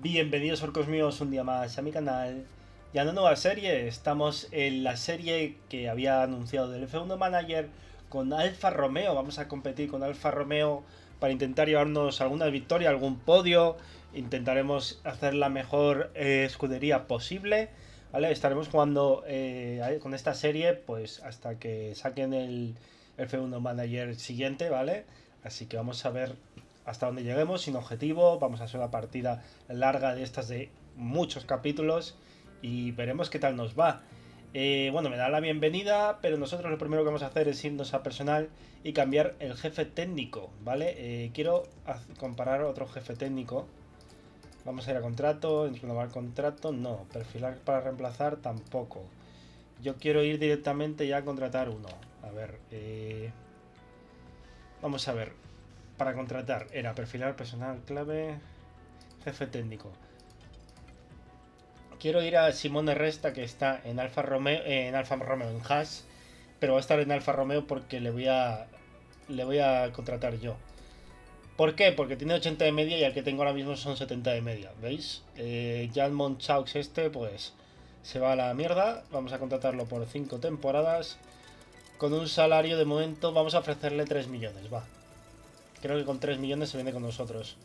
Bienvenidos orcos míos un día más a mi canal y a una nueva serie. Estamos en la serie que había anunciado del F1 Manager con Alfa Romeo. Vamos a competir con Alfa Romeo para intentar llevarnos alguna victoria, algún podio. Intentaremos hacer la mejor eh, escudería posible. ¿vale? Estaremos jugando eh, con esta serie pues hasta que saquen el F1 Manager siguiente, ¿vale? Así que vamos a ver hasta donde lleguemos sin objetivo. Vamos a hacer una partida larga de estas de muchos capítulos y veremos qué tal nos va. Eh, bueno, me da la bienvenida, pero nosotros lo primero que vamos a hacer es irnos a personal y cambiar el jefe técnico, ¿vale? Eh, quiero comparar otro jefe técnico. Vamos a ir a contrato, renovar contrato, no. Perfilar para reemplazar, tampoco. Yo quiero ir directamente ya a contratar uno. A ver, eh... vamos a ver para contratar era perfilar personal clave, jefe técnico. Quiero ir a Simone Resta que está en Alfa Romeo, en Alfa Romeo, en Haas, pero va a estar en Alfa Romeo porque le voy a le voy a contratar yo. ¿Por qué? Porque tiene 80 de media y el que tengo ahora mismo son 70 de media, ¿veis? Eh, Jan Monchaux este, pues se va a la mierda. Vamos a contratarlo por 5 temporadas. Con un salario de momento vamos a ofrecerle 3 millones, va. Creo que con 3 millones se viene con nosotros.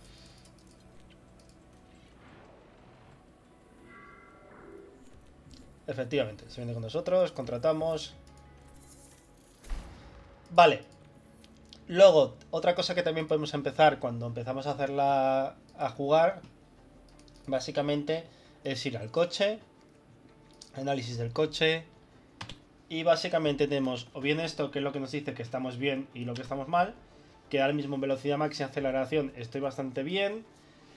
Efectivamente, se viene con nosotros, contratamos. Vale. Luego, otra cosa que también podemos empezar cuando empezamos a hacerla a jugar, básicamente, es ir al coche, análisis del coche, y básicamente tenemos o bien esto, que es lo que nos dice que estamos bien y lo que estamos mal, que ahora mismo en velocidad máxima aceleración estoy bastante bien.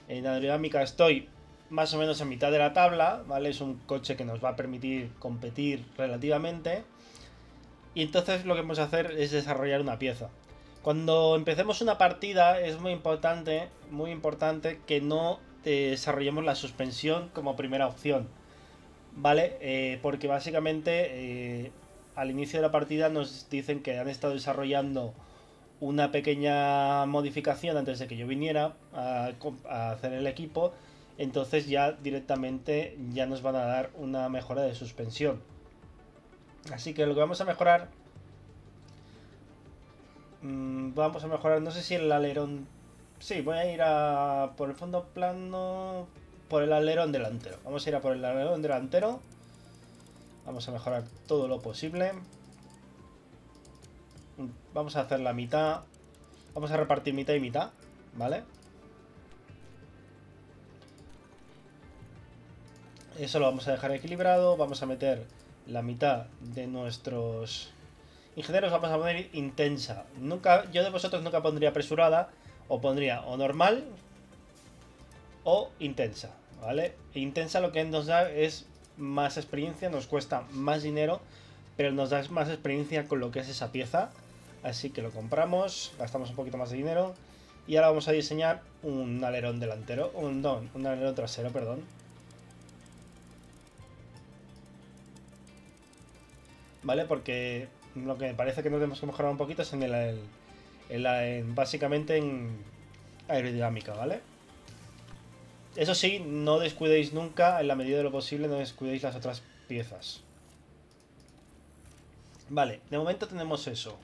En aerodinámica estoy más o menos en mitad de la tabla, ¿vale? Es un coche que nos va a permitir competir relativamente. Y entonces lo que vamos a hacer es desarrollar una pieza. Cuando empecemos una partida es muy importante, muy importante que no desarrollemos la suspensión como primera opción. ¿Vale? Eh, porque básicamente eh, al inicio de la partida nos dicen que han estado desarrollando una pequeña modificación antes de que yo viniera a, hacer el equipo, entonces ya directamente ya nos van a dar una mejora de suspensión. Así que lo que vamos a mejorar... Mm, vamos a mejorar, no sé si el alerón... Sí, voy a ir a por el fondo plano... Por el alerón delantero. Vamos a ir a por el alerón delantero. Vamos a mejorar todo lo posible. Vamos a hacer la mitad. Vamos a repartir mitad y mitad, ¿vale? Eso lo vamos a dejar equilibrado. Vamos a meter la mitad de nuestros ingenieros. Vamos a poner intensa. Nunca, yo de vosotros nunca pondría apresurada. O pondría o normal o intensa, ¿vale? Intensa lo que nos da es más experiencia, nos cuesta más dinero, pero nos da más experiencia con lo que es esa pieza. Así que lo compramos, gastamos un poquito más de dinero. Y ahora vamos a diseñar un alerón delantero, un, don, un alerón trasero, perdón. ¿Vale? Porque lo que me parece que nos tenemos que mejorar un poquito es en el, básicamente en aerodinámica, ¿vale? Eso sí, no descuidéis nunca, en la medida de lo posible, no descuidéis las otras piezas. Vale, de momento tenemos eso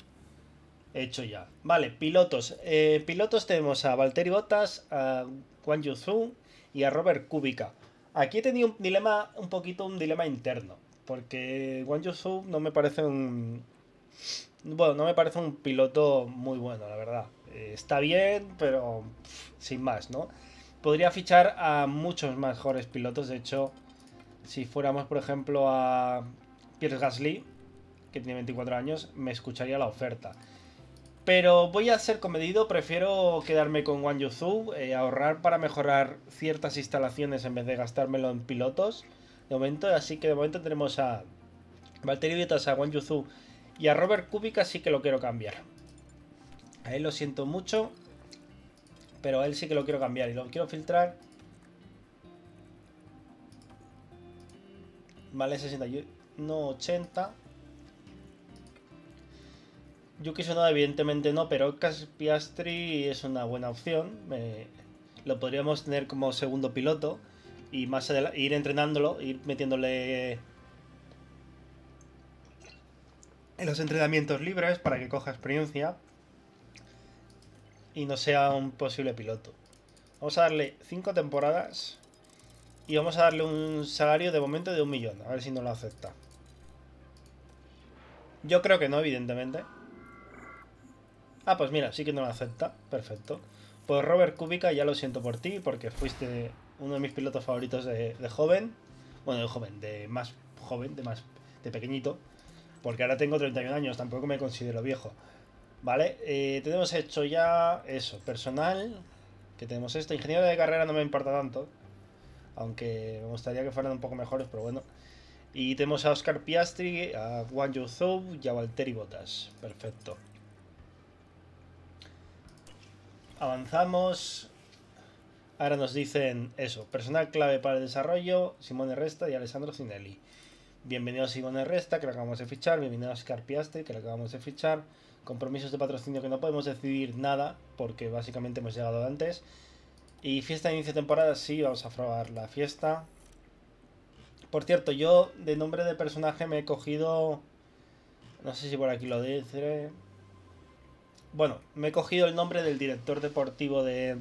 hecho ya. Vale, pilotos. Eh, pilotos tenemos a Valtteri Bottas, a Juan Yuzu y a Robert Kubica. Aquí he tenido un dilema, un poquito un dilema interno. Porque Juan Yuzu no me parece un... Bueno, no me parece un piloto muy bueno, la verdad. Eh, está bien, pero sin más, ¿no? Podría fichar a muchos mejores pilotos. De hecho, si fuéramos, por ejemplo, a Pierre Gasly, que tiene 24 años, me escucharía la oferta. Pero voy a ser comedido, prefiero quedarme con Wang Yuzu, eh, ahorrar para mejorar ciertas instalaciones en vez de gastármelo en pilotos. De momento, así que de momento tenemos a Valtteri Bottas, a Wang Yuzu y a Robert Kubica sí que lo quiero cambiar. A él lo siento mucho, pero a él sí que lo quiero cambiar y lo quiero filtrar. Vale, 61, no 80. Yuki Sonoda evidentemente no, pero Caspiastri es una buena opción. lo podríamos tener como segundo piloto y más adelante ir entrenándolo, ir metiéndole en los entrenamientos libres para que coja experiencia y no sea un posible piloto. Vamos a darle 5 temporadas y vamos a darle un salario de momento de un millón, a ver si no lo acepta. Yo creo que no, evidentemente. Ah, pues mira, sí que no lo acepta. Perfecto. Pues Robert Kubica, ya lo siento por ti, porque fuiste uno de mis pilotos favoritos de, joven. Bueno, de joven, de más joven, de más de pequeñito. Porque ahora tengo 31 años, tampoco me considero viejo. Vale, eh, tenemos hecho ya eso, personal. Que tenemos esto. Ingeniero de carrera no me importa tanto. Aunque me gustaría que fueran un poco mejores, pero bueno. Y tenemos a Oscar Piastri, a Wang Zhou y a Valtteri Bottas. Perfecto. Avanzamos. Ahora nos dicen eso. Personal clave para el desarrollo, Simone Resta y Alessandro Cinelli. Bienvenido a Simone Resta, que lo acabamos de fichar. Bienvenido a Oscar que lo acabamos de fichar. Compromisos de patrocinio que no podemos decidir nada, porque básicamente hemos llegado antes. Y fiesta de inicio de temporada, sí, vamos a probar la fiesta. Por cierto, yo de nombre de personaje me he cogido... No sé si por aquí lo dice. Bueno, me he cogido el nombre del director deportivo de,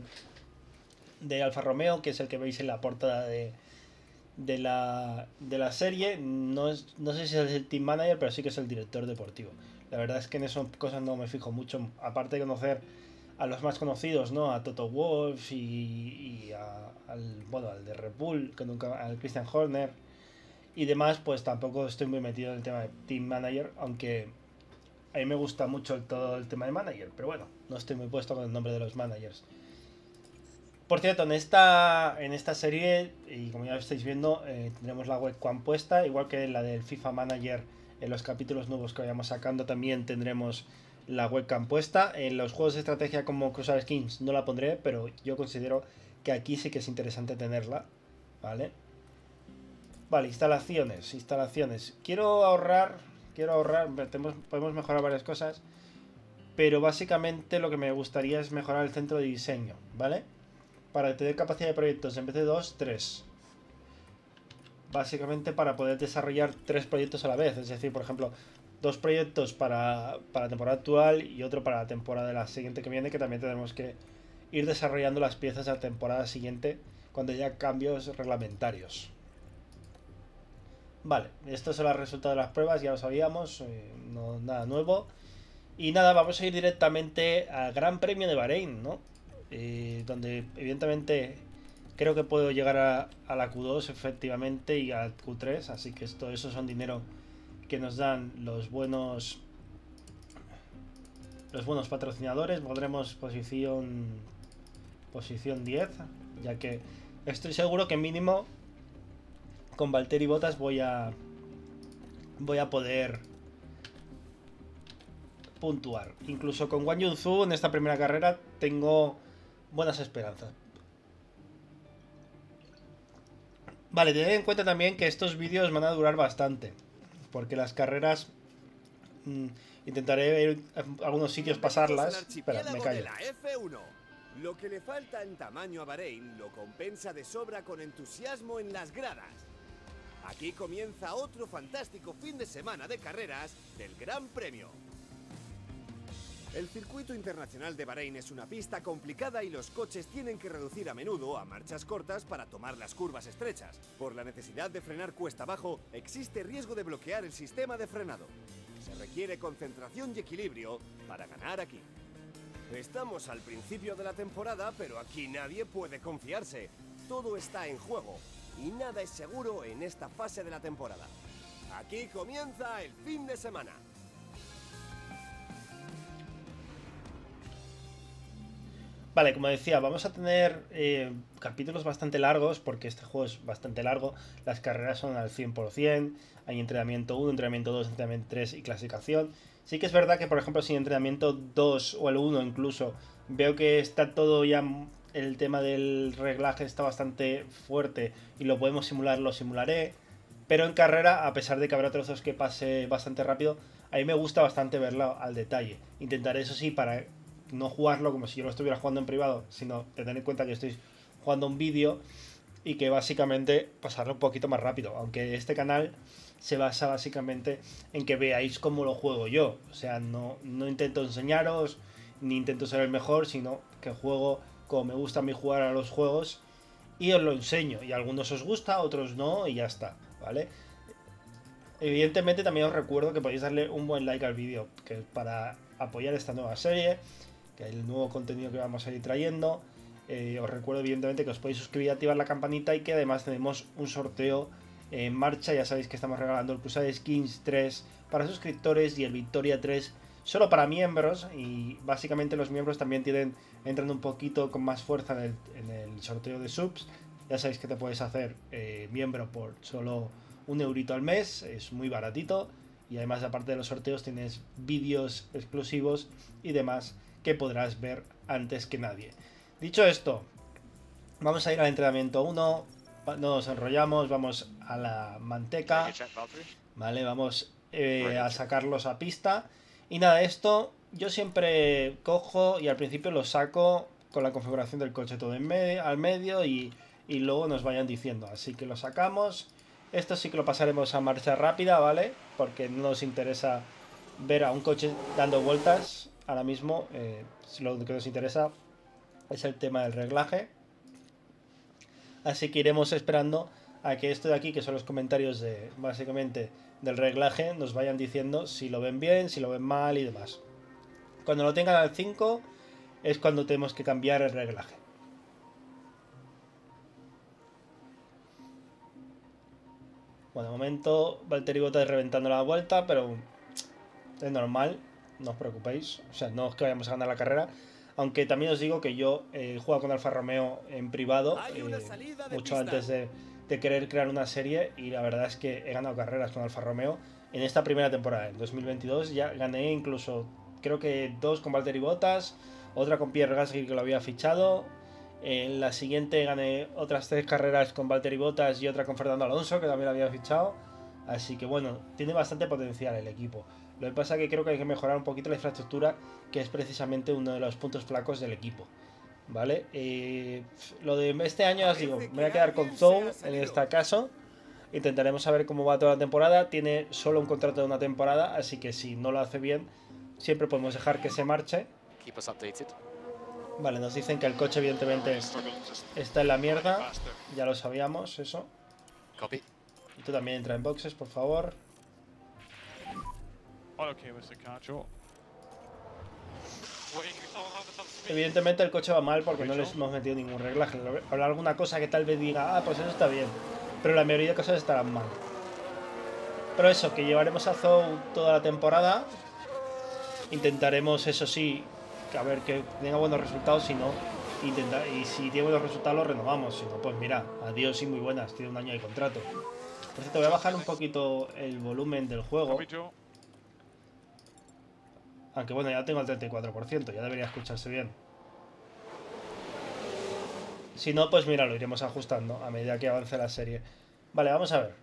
de Alfa Romeo, que es el que veis en la portada de, de, la, de la serie. No, no sé si es el team manager, pero sí que es el director deportivo. La verdad es que en esas cosas no me fijo mucho, aparte de conocer a los más conocidos, ¿no? A Toto Wolff y, al, bueno, al de Red Bull, que nunca, al Christian Horner y demás, pues tampoco estoy muy metido en el tema de Team Manager, aunque a mí me gusta mucho todo el tema de Manager, pero bueno, no estoy muy puesto con el nombre de los managers. Por cierto, en esta, en esta serie, y como ya estáis viendo, eh, tendremos la webcam puesta, igual que la del FIFA Manager en los capítulos nuevos que vayamos sacando, también tendremos la webcam puesta. En los juegos de estrategia como Cruzar Skins no la pondré, pero yo considero que aquí sí que es interesante tenerla, ¿vale? Vale, instalaciones, instalaciones. Quiero ahorrar, quiero ahorrar, podemos mejorar varias cosas, pero básicamente lo que me gustaría es mejorar el centro de diseño, ¿vale? Para tener capacidad de proyectos en vez de dos, tres. Básicamente para poder desarrollar tres proyectos a la vez, es decir, por ejemplo, dos proyectos para, para la temporada actual y otro para la temporada de la siguiente que viene, que también tenemos que ir desarrollando las piezas de la temporada siguiente cuando haya cambios reglamentarios. Vale, estos son los resultados de las pruebas, ya lo sabíamos, eh, no, nada nuevo. Y nada, vamos a ir directamente al Gran Premio de Bahrein, ¿no? Eh, donde evidentemente creo que puedo llegar a, la Q2 efectivamente y a Q3, así que esto, eso son dinero que nos dan los buenos los buenos patrocinadores. Podremos posición posición 10, ya que estoy seguro que mínimo con Valtteri Botas voy a voy a poder puntuar. Incluso con Wang Yunzu en esta primera carrera tengo buenas esperanzas. Vale, tened en cuenta también que estos vídeos van a durar bastante. Porque las carreras... Mm, intentaré ir a algunos sitios pasarlas. Espera, me callo. Lo que le falta en tamaño a Bahrein lo compensa de sobra con entusiasmo en las gradas. Aquí comienza otro fantástico fin de semana de carreras del Gran Premio. El circuito internacional de Bahrein es una pista complicada y los coches tienen que reducir a menudo a marchas cortas para tomar las curvas estrechas. Por la necesidad de frenar cuesta abajo, existe riesgo de bloquear el sistema de frenado. Se requiere concentración y equilibrio para ganar aquí. Estamos al principio de la temporada, pero aquí nadie puede confiarse. Todo está en juego y nada es seguro en esta fase de la temporada. Aquí comienza el fin de semana. Vale, como decía, vamos a tener eh, capítulos bastante largos porque este juego es bastante largo. Las carreras son al 100%, hay entrenamiento 1, entrenamiento 2, entrenamiento 3 y clasificación. Sí que es verdad que, por ejemplo, si entrenamiento 2 o el 1 incluso, veo que está todo ya el tema del reglaje está bastante fuerte y lo podemos simular, lo simularé. Pero en carrera, a pesar de que habrá trozos que pase bastante rápido, a mí me gusta bastante verlo al detalle. Intentaré, eso sí, para no jugarlo como si yo lo estuviera jugando en privado, sino tener en cuenta que estoy jugando un vídeo y que básicamente pasarlo un poquito más rápido. Aunque este canal se basa básicamente en que veáis cómo lo juego yo. O sea, no, no intento enseñaros ni intento ser el mejor, sino que juego me gusta a mí jugar a los juegos y os lo enseño. Y algunos os gusta, otros no, y ya está, ¿vale? Evidentemente también os recuerdo que podéis darle un buen like al vídeo, que para apoyar esta nueva serie, que el nuevo contenido que vamos a ir trayendo. Eh, os recuerdo evidentemente que os podéis suscribir activar la campanita y que además tenemos un sorteo en marcha. Ya sabéis que estamos regalando el Crusade Skins 3 para suscriptores y el Victoria 3 solo para miembros. Y básicamente los miembros también tienen, entran un poquito con más fuerza en el, sorteo de subs. Ya sabéis que te puedes hacer eh, miembro por solo un eurito al mes, es muy baratito. Y además, aparte de los sorteos, tienes vídeos exclusivos y demás que podrás ver antes que nadie. Dicho esto, vamos a ir al entrenamiento 1. No nos enrollamos, vamos a la manteca. Vale, vamos eh, a sacarlos a pista. Y nada, esto yo siempre cojo y al principio lo saco con la configuración del coche todo al medio y, y luego nos vayan diciendo. Así que lo sacamos. Esto sí que lo pasaremos a marcha rápida, ¿vale? Porque no nos interesa ver a un coche dando vueltas. Ahora mismo eh, lo que nos interesa es el tema del reglaje. Así que iremos esperando a que esto de aquí, que son los comentarios de básicamente del reglaje, nos vayan diciendo si lo ven bien, si lo ven mal y demás. Cuando lo tengan al 5 es cuando tenemos que cambiar el reglaje. Bueno, de momento Valtteri Bottas reventando la vuelta, pero es normal, no os preocupéis. O sea, no es que vayamos a ganar la carrera, aunque también os digo que yo he jugado con Alfa Romeo en privado, eh, mucho antes de, querer crear una serie, y la verdad es que he ganado carreras con Alfa Romeo en esta primera temporada. En 2022 ya gané incluso, creo que dos con Valtteri Bottas, otra con Pierre Gasly que lo había fichado. En la siguiente gané otras tres carreras con Valtteri Bottas y otra con Fernando Alonso, que también lo había fichado. Así que bueno, tiene bastante potencial el equipo. Lo que pasa es que creo que hay que mejorar un poquito la infraestructura, que es precisamente uno de los puntos flacos del equipo. ¿Vale? Eh, lo de este año, os digo, me voy a quedar con Zou en este caso. Intentaremos saber cómo va toda la temporada. Tiene solo un contrato de una temporada, así que si no lo hace bien, siempre podemos dejar que se marche. Vale, nos dicen que el coche evidentemente está en la mierda. Ya lo sabíamos, eso. Y tú también entra en boxes, por favor. Evidentemente el coche va mal porque no les hemos metido ningún reglaje. Habrá alguna cosa que tal vez diga, ah, pues eso está bien. Pero la mayoría de cosas estarán mal. Pero eso, que llevaremos a Zou toda la temporada. Intentaremos, eso sí, a ver que tenga buenos resultados. Si no, intenta, y si tiene buenos resultados, lo renovamos. Si no, pues mira, adiós y muy buenas. Tiene un año de contrato. Por cierto, voy a bajar un poquito el volumen del juego. Aunque bueno, ya tengo el 34%, ya debería escucharse bien. Si no, pues mira, lo iremos ajustando a medida que avance la serie. Vale, vamos a ver.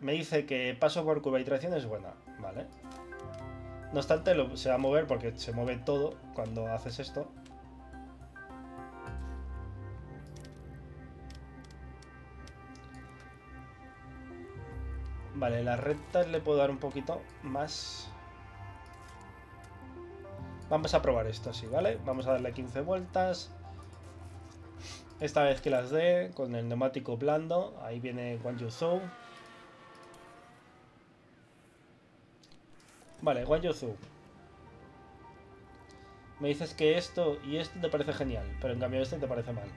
Me dice que paso por curva y tracción es buena, ¿vale? No obstante, se va a mover porque se mueve todo cuando haces esto. Vale, las rectas le puedo dar un poquito más Vamos a probar esto así, ¿vale? Vamos a darle 15 vueltas. Esta vez que las dé, con el neumático blando. Ahí viene Guan Yu Zhou. Vale, Guan Yu Zhou. Me dices que esto y esto te parece genial, pero en cambio este te parece mal.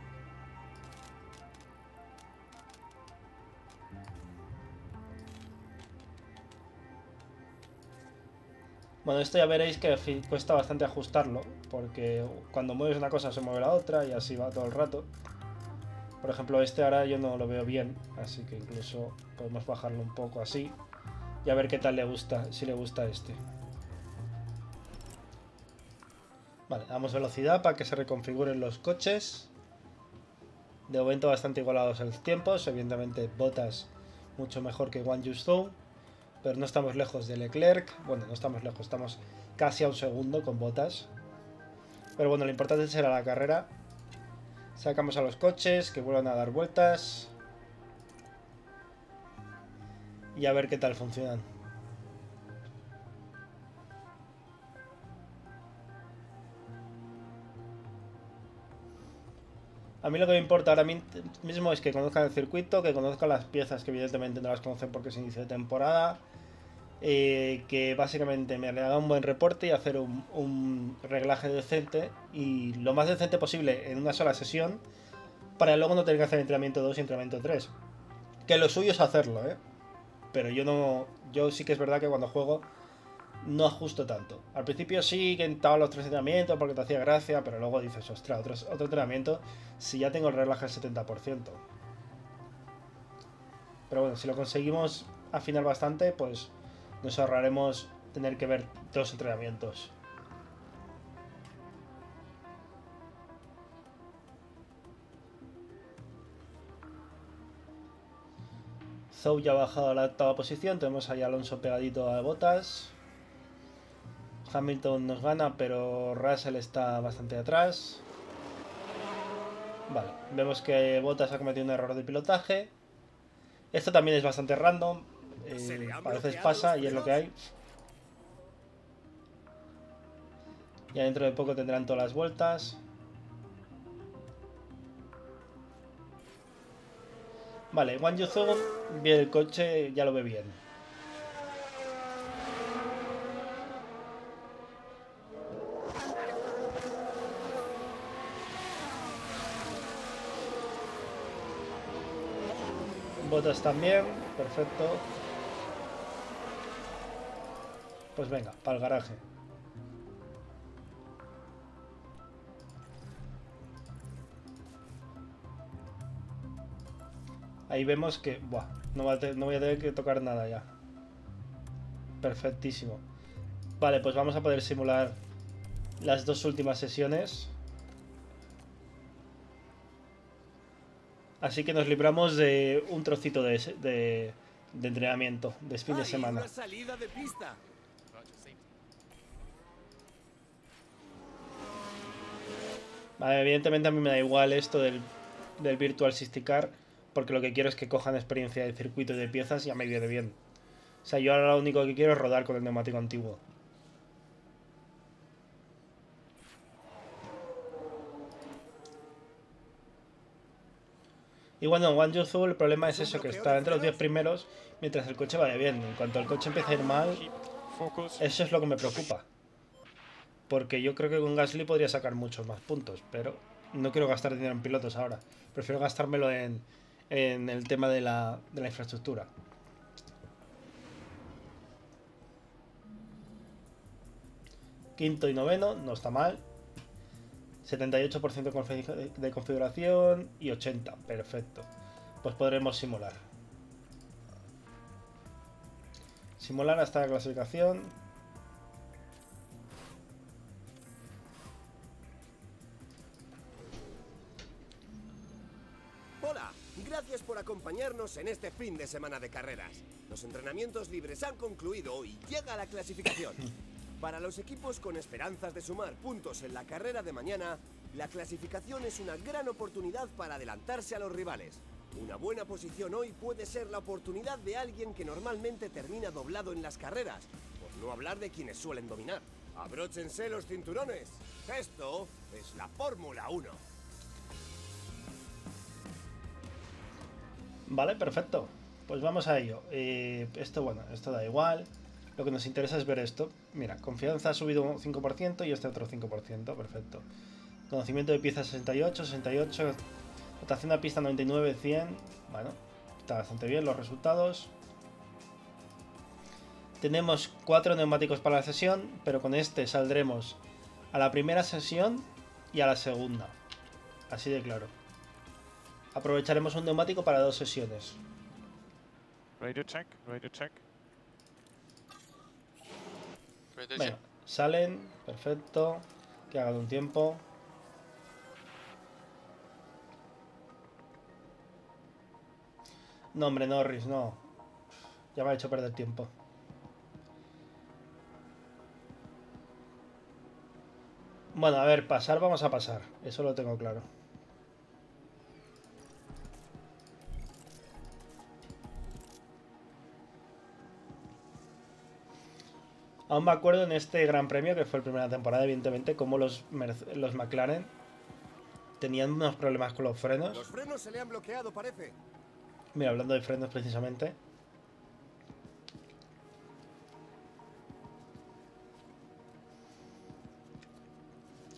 Bueno, esto ya veréis que cuesta bastante ajustarlo, porque cuando mueves una cosa se mueve la otra y así va todo el rato. Por ejemplo, este ahora yo no lo veo bien, así que incluso podemos bajarlo un poco así y a ver qué tal le gusta, si le gusta este. Vale, damos velocidad para que se reconfiguren los coches. De momento bastante igualados los tiempos, evidentemente botas mucho mejor que One Just Zone pero no estamos lejos de Leclerc. Bueno, no estamos lejos, estamos casi a un segundo con botas. Pero bueno, lo importante será la carrera. Sacamos a los coches, que vuelvan a dar vueltas. Y a ver qué tal funcionan. A mí lo que me importa ahora mismo es que conozcan el circuito, que conozcan las piezas, que evidentemente no las conocen porque es inicio de temporada. Eh, que básicamente me haga un buen reporte y hacer un, reglaje decente y lo más decente posible en una sola sesión para luego no tener que hacer entrenamiento 2 y entrenamiento 3. Que lo suyo es hacerlo, ¿eh? Pero yo no. Yo sí que es verdad que cuando juego no ajusto tanto. Al principio sí que entraba los tres entrenamientos porque te hacía gracia, pero luego dices, ostras, otro, otro entrenamiento si ya tengo el relaje al 70%. Pero bueno, si lo conseguimos afinar bastante, pues nos ahorraremos tener que ver dos entrenamientos. Zou ya ha bajado a la octava posición, tenemos ahí a Alonso pegadito a botas. Hamilton nos gana, pero Russell está bastante atrás. Vale, vemos que Bottas ha cometido un error de pilotaje. Esto también es bastante random. Eh, a veces pasa y es lo que hay. Ya dentro de poco tendrán todas las vueltas. Vale, Wang Yuzu ve el coche, ya lo ve bien. Botas también, perfecto. Pues venga, para el garaje. Ahí vemos que... Buah, no, voy a tener que tocar nada ya. Perfectísimo. Vale, pues vamos a poder simular las dos últimas sesiones. Así que nos libramos de un trocito de, de, de entrenamiento, de fin de semana. salida de pista. Evidentemente a mí me da igual esto del, del Virtual Car porque lo que quiero es que cojan experiencia de circuito y de piezas y a me de bien. O sea, yo ahora lo único que quiero es rodar con el neumático antiguo. Y bueno, en Yuzu el problema es eso, que está entre los 10 primeros mientras el coche vaya bien. En cuanto el coche empiece a ir mal, eso es lo que me preocupa. Porque yo creo que con Gasly podría sacar muchos más puntos, pero no quiero gastar dinero en pilotos ahora. Prefiero gastármelo en, en el tema de la, de la infraestructura. Quinto y noveno, no está mal. 78% de configuración y 80%, perfecto. Pues podremos simular. Simular hasta la clasificación. Acompañarnos en este fin de semana de carreras. Los entrenamientos libres han concluido y llega la clasificación. Para los equipos con esperanzas de sumar puntos en la carrera de mañana, la clasificación es una gran oportunidad para adelantarse a los rivales. Una buena posición hoy puede ser la oportunidad de alguien que normalmente termina doblado en las carreras, por no hablar de quienes suelen dominar. Abróchense los cinturones. Esto es la Fórmula 1. Vale, perfecto. Pues vamos a ello. Eh, esto, bueno, esto da igual. Lo que nos interesa es ver esto. Mira, confianza ha subido un 5% y este otro 5%. Perfecto. Conocimiento de piezas 68, 68. Rotación de pista 99, 100. Bueno, está bastante bien los resultados. Tenemos cuatro neumáticos para la sesión, pero con este saldremos a la primera sesión y a la segunda. Así de claro. Aprovecharemos un neumático para dos sesiones. Radio check, radio check. Bueno, salen, perfecto. Que hagan un tiempo. No, hombre, Norris, no. Ya me ha hecho perder tiempo. Bueno, a ver, pasar vamos a pasar. Eso lo tengo claro. Aún me acuerdo en este Gran Premio, que fue la primera temporada, evidentemente, como los, Merce- los McLaren tenían unos problemas con los frenos. Los frenos se le han bloqueado, parece. Mira, hablando de frenos precisamente.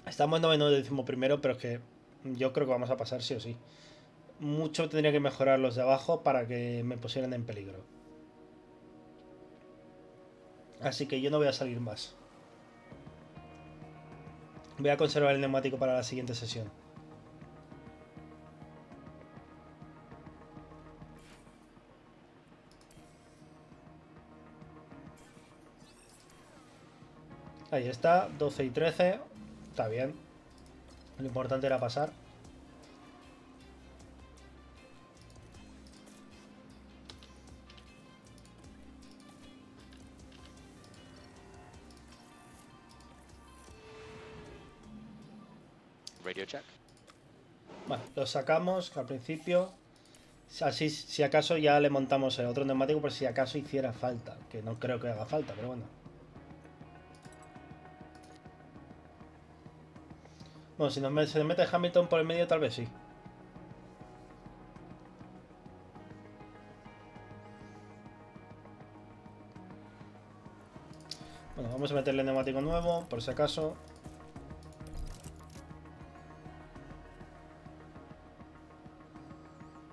Estamos en noveno décimo primero, pero es que yo creo que vamos a pasar sí o sí. Mucho tendría que mejorar los de abajo para que me pusieran en peligro. Así que yo no voy a salir más. Voy a conservar el neumático para la siguiente sesión. Ahí está, 12 y 13. Está bien. Lo importante era pasar. Sacamos al principio. Así, si acaso ya le montamos el otro neumático por si acaso hiciera falta. Que no creo que haga falta, pero bueno. Bueno, si nos se mete Hamilton por el medio, tal vez sí. Bueno, vamos a meterle neumático nuevo, por si acaso.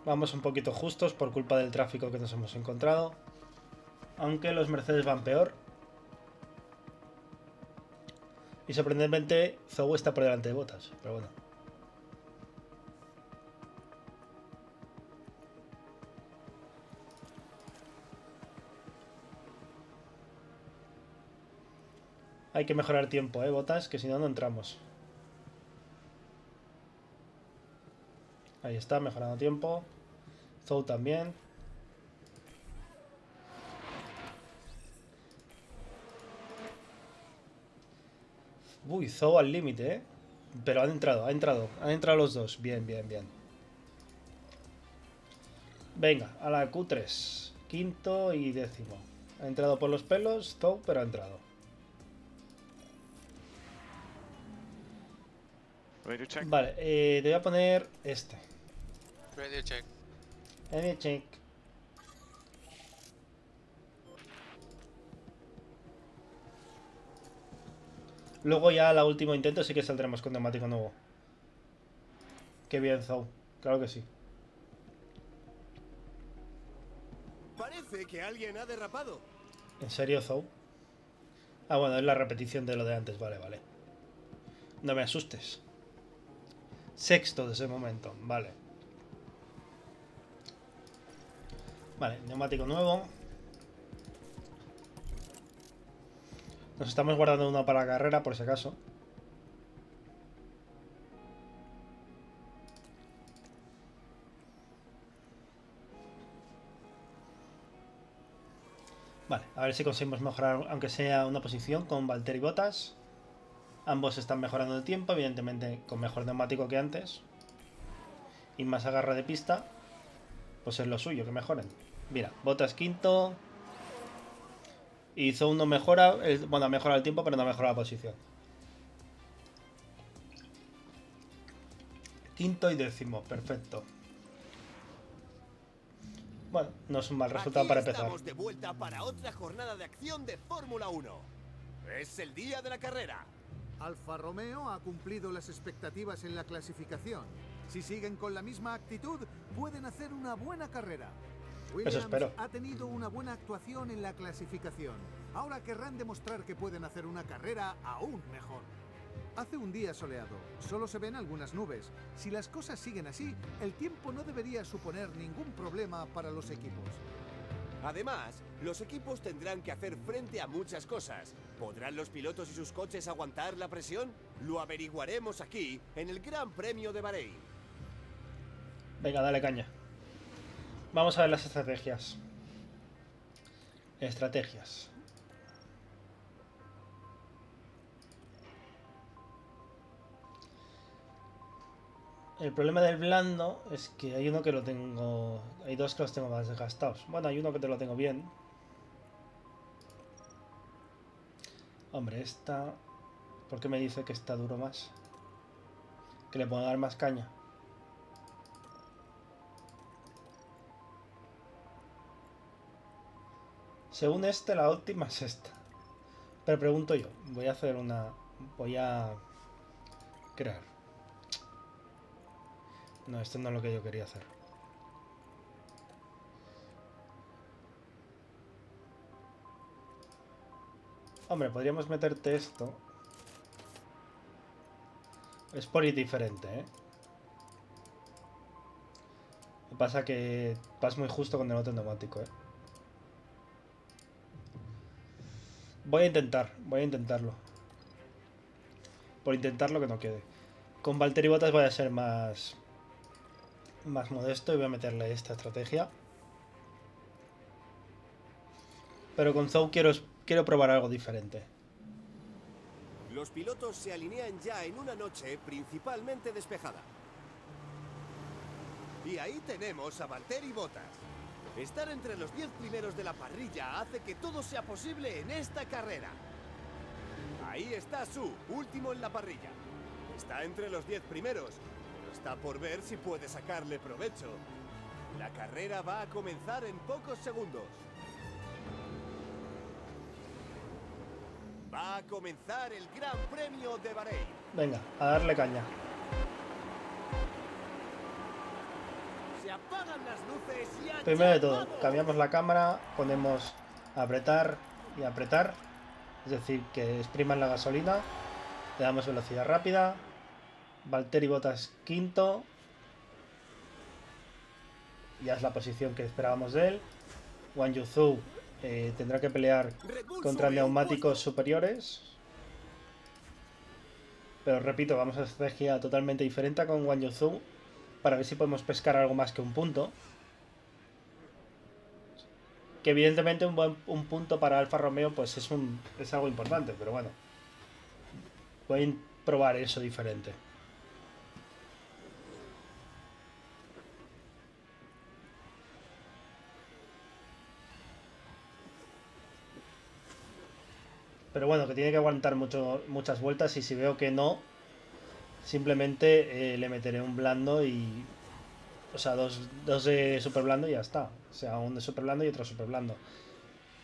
Vamos un poquito justos por culpa del tráfico que nos hemos encontrado. Aunque los Mercedes van peor. Y sorprendentemente Zou está por delante de Botas, pero bueno. Hay que mejorar tiempo, eh, Botas, que si no, no entramos. Ahí está, mejorando tiempo. Zou también. Uy, Zou al límite, ¿eh? Pero han entrado, han entrado. Han entrado los dos. Bien, bien, bien. Venga, a la Q3. Quinto y décimo. Ha entrado por los pelos, Zou, pero ha entrado. Vale, eh, te voy a poner este. Radio check. Any check. Luego ya la último intento sí que saldremos con neumático nuevo. Qué bien, Zou. Claro que sí. Parece que alguien ha derrapado. ¿En serio, Zou? Ah, bueno, es la repetición de lo de antes. Vale, vale. No me asustes. Sexto de ese momento. Vale. Vale, neumático nuevo. Nos estamos guardando uno para la carrera, por si acaso. Vale, a ver si conseguimos mejorar, aunque sea una posición, con Valtteri Bottas. Ambos están mejorando el tiempo, evidentemente con mejor neumático que antes. Y más agarra de pista. Pues es lo suyo, que mejoren. Mira, Bottas quinto. Hizo uno mejora, el- bueno, mejora el tiempo, pero no mejora la posición. Quinto y décimo, perfecto. Bueno, no es un mal resultado Aquí para empezar. Estamos de vuelta para otra jornada de acción de Fórmula 1. Es el día de la carrera. Alfa Romeo ha cumplido las expectativas en la clasificación. Si siguen con la misma actitud, pueden hacer una buena carrera. Williams espero. ha tenido una buena actuación en la clasificación. Ahora querrán demostrar que pueden hacer una carrera aún mejor. Hace un día soleado, solo se ven algunas nubes. Si las cosas siguen así, el tiempo no debería suponer ningún problema para los equipos. Además, los equipos tendrán que hacer frente a muchas cosas. ¿Podrán los pilotos y sus coches aguantar la presión? Lo averiguaremos aquí, en el Gran Premio de Bahrein. Venga, dale caña. Vamos a ver las estrategias. Estrategias. El problema del blando es que hay uno que lo tengo... Hay dos que los tengo más desgastados. Bueno, hay uno que te lo tengo bien. Hombre, esta... ¿Por qué me dice que está duro más? Que le puedo dar más caña. Según este, la óptima es esta. Pero pregunto yo, voy a hacer una... Voy a... Crear. No, esto no es lo que yo quería hacer. Hombre, podríamos meterte esto. Es por diferente, ¿eh? Lo que pasa que vas muy justo con el otro neumático, ¿eh? Voy a intentar, voy a intentarlo. Por intentarlo que no quede. Con Valtteri Bottas voy a ser más... Más modesto y voy a meterle esta estrategia. Pero con Zou quiero, quiero probar algo diferente. Los pilotos se alinean ya en una noche principalmente despejada. Y ahí tenemos a Valtteri Bottas. Estar entre los 10 primeros de la parrilla hace que todo sea posible en esta carrera. Ahí está Su, último en la parrilla. Está entre los 10 primeros, pero está por ver si puede sacarle provecho. La carrera va a comenzar en pocos segundos. Va a comenzar el Gran Premio de Bahrein. Venga, a darle caña. Primero de todo, cambiamos la cámara, ponemos apretar y apretar. Es decir, que expriman la gasolina. Le damos velocidad rápida. Valtteri Bottas quinto. Ya es la posición que esperábamos de él. Wang Yuzhou eh, tendrá que pelear contra neumáticos superiores. Pero repito, vamos a estrategia totalmente diferente con Wang Yuzhou para ver si podemos pescar algo más que un punto. Que evidentemente un, un punto para Alfa Romeo pues es, un, es algo importante, pero bueno. Voy a probar eso diferente. Pero bueno, que tiene que aguantar mucho, muchas vueltas y si veo que no, simplemente eh, le meteré un blando y... O sea, dos, dos de super blando y ya está. O sea, un de super blando y otro super blando.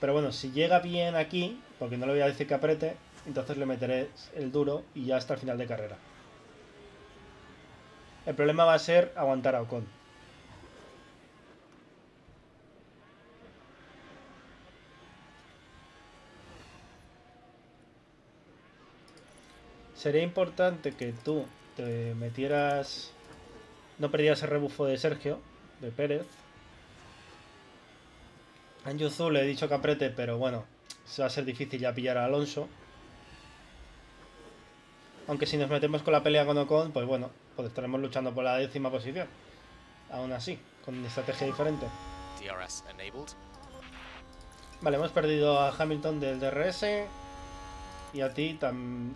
Pero bueno, si llega bien aquí, porque no le voy a decir que apriete, entonces le meteré el duro y ya hasta el final de carrera. El problema va a ser aguantar a Ocon. Sería importante que tú te metieras... No perdieras el rebufo de Sergio, de Pérez. A Yuzu le he dicho que apriete, pero bueno, se va a ser difícil ya pillar a Alonso. Aunque si nos metemos con la pelea con Ocon, pues bueno, pues estaremos luchando por la décima posición. Aún así, con una estrategia diferente. DRS enabled. Vale, hemos perdido a Hamilton del DRS. Y a ti, tam...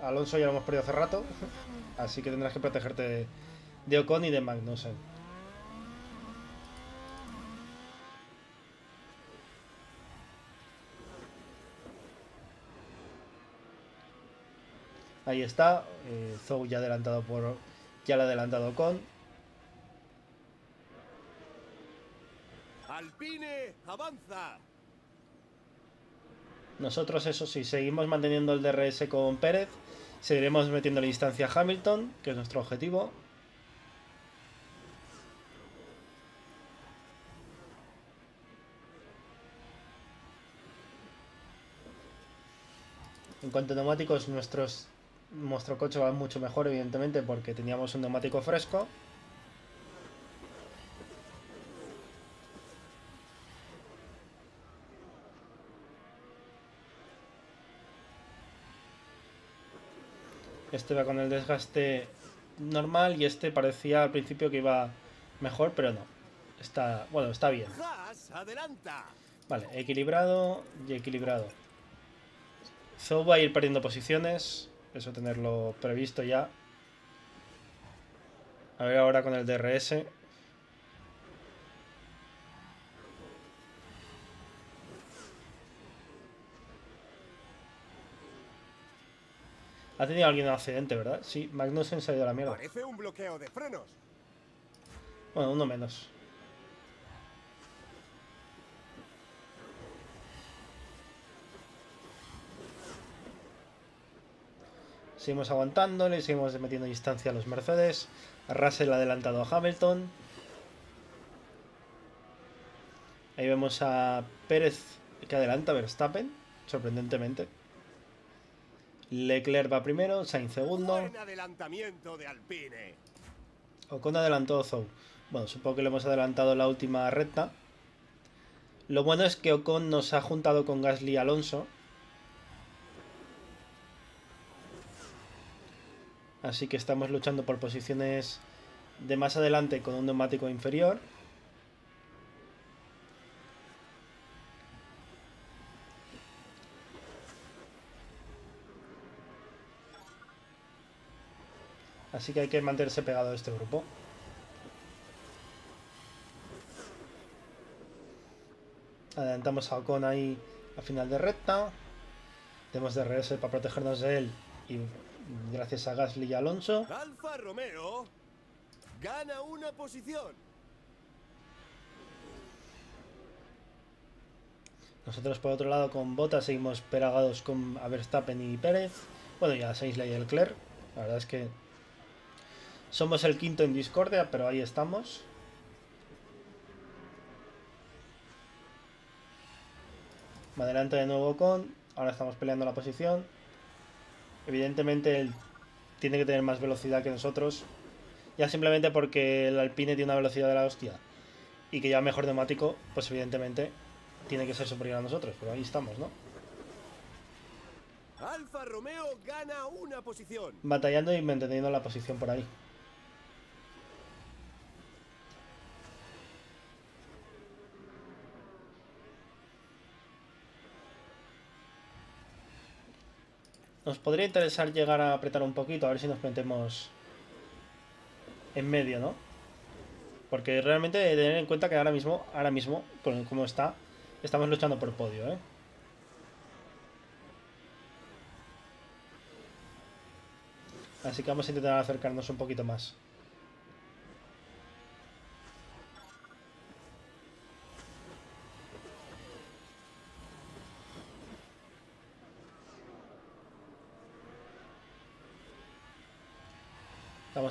Alonso ya lo hemos perdido hace rato. Así que tendrás que protegerte de, de Ocon y de Magnussen. Ahí está. Eh, Zou ya adelantado por. Ya le ha adelantado con. Alpine avanza. Nosotros, eso sí, seguimos manteniendo el DRS con Pérez. Seguiremos metiendo la instancia a Hamilton, que es nuestro objetivo. Cuanto a neumáticos, nuestros, nuestro coche va mucho mejor, evidentemente, porque teníamos un neumático fresco. Este va con el desgaste normal y este parecía al principio que iba mejor, pero no. Está, bueno, está bien. Vale, equilibrado y equilibrado. Zou va a ir perdiendo posiciones. Eso tenerlo previsto ya. A ver ahora con el DRS. Ha tenido alguien un accidente, ¿verdad? Sí, Magnussen se ha ido a la mierda. Parece un bloqueo de frenos. Bueno, uno menos. Seguimos aguantando, le seguimos metiendo distancia a los Mercedes. Russell ha adelantado a Hamilton. Ahí vemos a Pérez que adelanta a Verstappen, sorprendentemente. Leclerc va primero, Sainz segundo. Buen adelantamiento de Alpine. Ocon adelantó a Zou. Bueno, supongo que lo hemos adelantado la última recta. Lo bueno es que Ocon nos ha juntado con Gasly y Alonso. Así que estamos luchando por posiciones de más adelante con un neumático inferior. Así que hay que mantenerse pegado a este grupo. Adelantamos a Ocon ahí a final de recta. Tenemos DRS para protegernos de él. Y gracias a Gasly y Alonso. Alfa Romeo gana una posición. Nosotros por otro lado con Bottas seguimos pegados con Verstappen y Pérez. Bueno, ya Sainz y Leclerc. La verdad es que somos el quinto en discordia, pero ahí estamos. Va adelante de nuevo con. Ahora estamos peleando la posición. Evidentemente él tiene que tener más velocidad que nosotros. Ya simplemente porque el Alpine tiene una velocidad de la hostia. Y que ya mejor neumático, pues evidentemente tiene que ser superior a nosotros. Pero ahí estamos, ¿no? Alfa Romeo gana una posición. Batallando y manteniendo la posición por ahí. Nos podría interesar llegar a apretar un poquito, a ver si nos metemos en medio, ¿no? Porque realmente tener en cuenta que ahora mismo, ahora mismo, con cómo está, estamos luchando por podio, ¿eh? Así que vamos a intentar acercarnos un poquito más.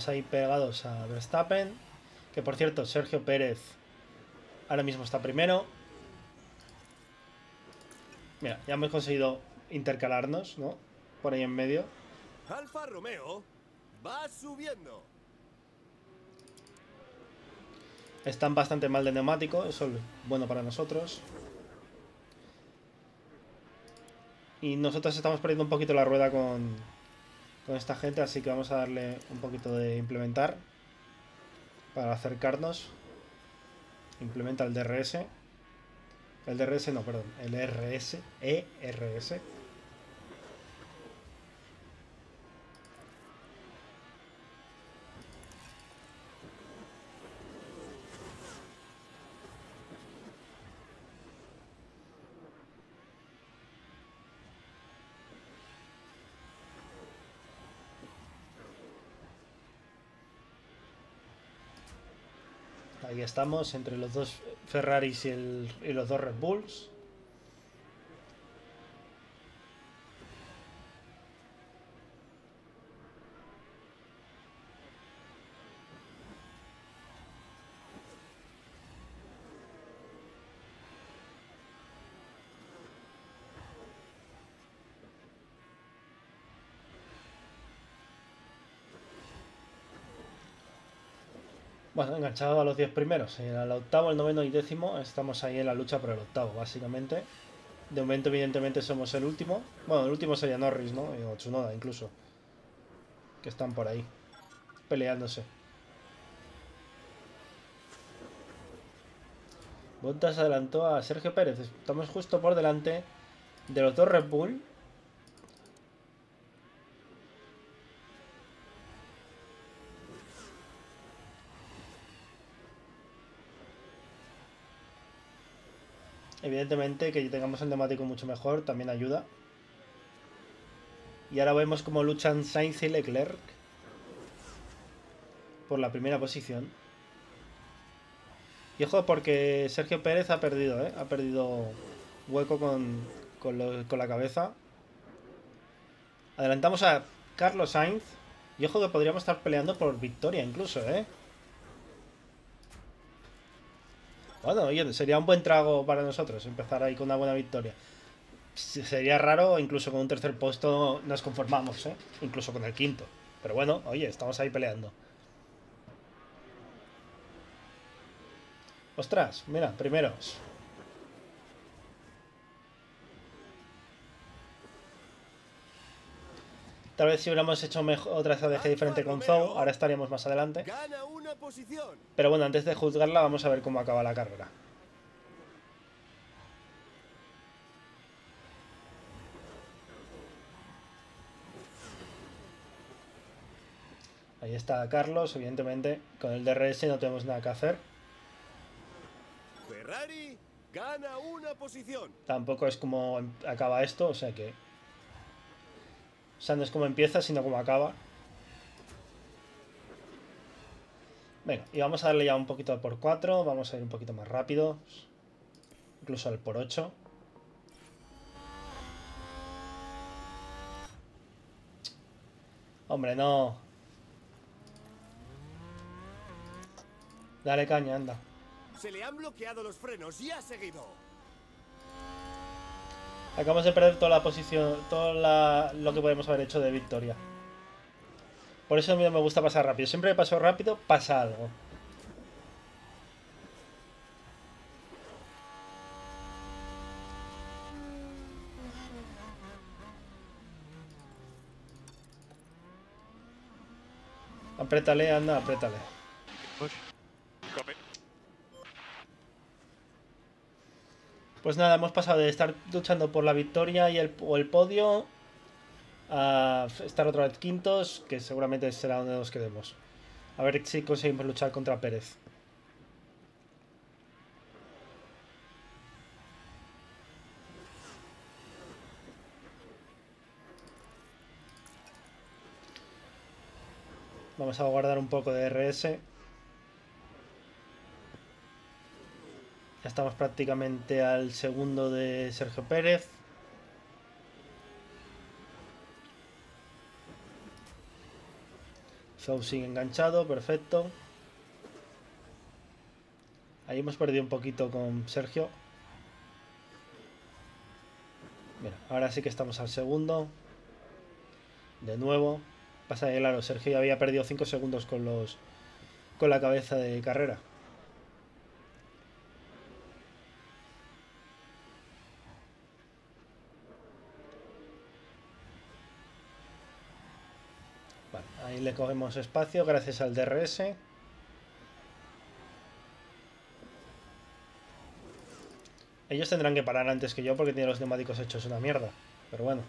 Estamos ahí pegados a Verstappen. Que por cierto, Sergio Pérez ahora mismo está primero. Mira, ya hemos conseguido intercalarnos, ¿no? Por ahí en medio. Alfa Romeo va subiendo. Están bastante mal de neumático, eso es bueno para nosotros. Y nosotros estamos perdiendo un poquito la rueda con, con esta gente, así que vamos a darle un poquito de implementar para acercarnos. Implementa el DRS. El DRS no, perdón, el RS, ERS. Ahí estamos, entre los dos Ferraris y, el- y los dos Red Bulls. Enganchado a los 10 primeros. En el octavo, el noveno y décimo estamos ahí en la lucha por el octavo, básicamente. De momento, evidentemente, somos el último. Bueno, el último sería Norris, ¿no? O Tsunoda, incluso. Que están por ahí, peleándose. Bottas adelantó a Sergio Pérez. Estamos justo por delante de los dos Red Bull. Evidentemente que tengamos el neumático mucho mejor también ayuda. Y ahora vemos cómo luchan Sainz y Leclerc por la primera posición. Y ojo porque Sergio Pérez ha perdido, ¿eh? Ha perdido hueco con, con, con la cabeza. Adelantamos a Carlos Sainz. Y ojo que podríamos estar peleando por victoria incluso, ¿eh? Bueno, oye, sería un buen trago para nosotros empezar ahí con una buena victoria. Se- Sería raro, incluso con un tercer puesto nos conformamos, ¿eh? Incluso con el quinto. Pero bueno, oye, estamos ahí peleando. Ostras, mira, primeros. Tal vez si hubiéramos hecho otra estrategia diferente con Zou, ahora estaríamos más adelante. Pero bueno, antes de juzgarla, vamos a ver cómo acaba la carrera. Ahí está Carlos, evidentemente. Con el DRS no tenemos nada que hacer. Ferrari gana una posición. Tampoco es como em- acaba esto, o sea que. O sea, no es como empieza, sino como acaba. Venga, y vamos a darle ya un poquito por 4. Vamos a ir un poquito más rápido. Incluso al por 8. Hombre, no. Dale caña, anda. Se le han bloqueado los frenos y ha seguido. Acabamos de perder toda la posición, todo lo que podemos haber hecho de victoria. Por eso a mí me gusta pasar rápido. Siempre que paso rápido, pasa algo. Apriétale, anda, apriétale. Pues nada, hemos pasado de estar luchando por la victoria y el, o el podio a estar otra vez quintos, que seguramente será donde nos quedemos. A ver si conseguimos luchar contra Pérez. Vamos a guardar un poco de RS. Ya estamos prácticamente al segundo de Sergio Pérez. Zou sigue enganchado, perfecto. Ahí hemos perdido un poquito con Sergio. Mira, ahora sí que estamos al segundo. De nuevo. Pasa que, claro, Sergio ya había perdido 5 segundos con los con la cabeza de carrera. Vale, ahí le cogemos espacio gracias al DRS. Ellos tendrán que parar antes que yo porque tienen los neumáticos hechos una mierda. Pero bueno.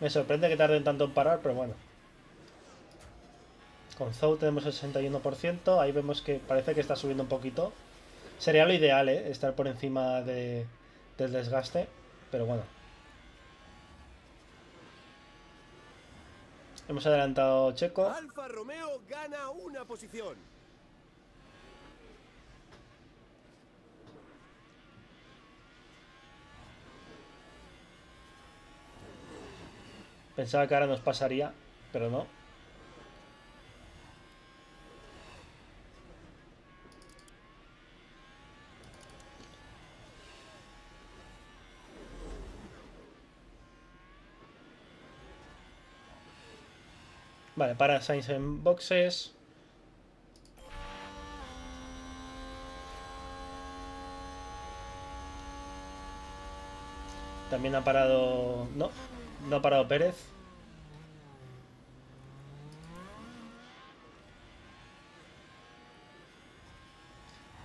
Me sorprende que tarden tanto en parar, pero bueno. Con Zou tenemos el 61%. Ahí vemos que parece que está subiendo un poquito. Sería lo ideal, ¿eh? Estar por encima de, del desgaste. Pero bueno. Hemos adelantado Checo. Alfa Romeo gana una posición. Pensaba que ahora nos pasaría, pero no. Vale, para Sainz en boxes. También ha parado... No, no ha parado Pérez.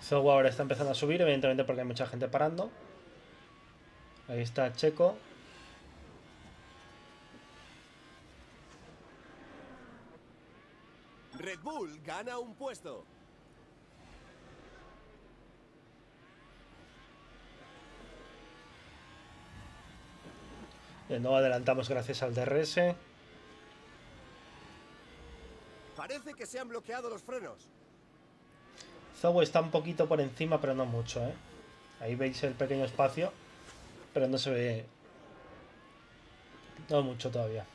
Zogu ahora está empezando a subir, evidentemente porque hay mucha gente parando. Ahí está Checo. Bull gana un puesto. Eh, no adelantamos gracias al DRS. Parece que se han bloqueado los frenos. Zoe está un poquito por encima, pero no mucho, ¿eh? Ahí veis el pequeño espacio, pero no se ve... No mucho todavía.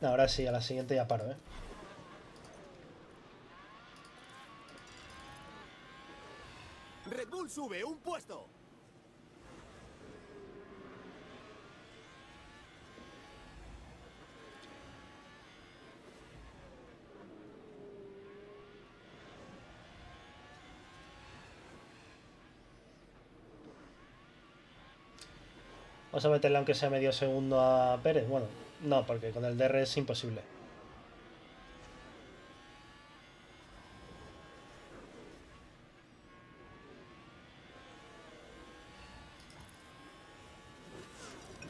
Ahora sí, a la siguiente ya paro, ¿eh? Red Bull sube un puesto. Vamos a meterle aunque sea medio segundo a Pérez. Bueno, no, porque con el DR es imposible.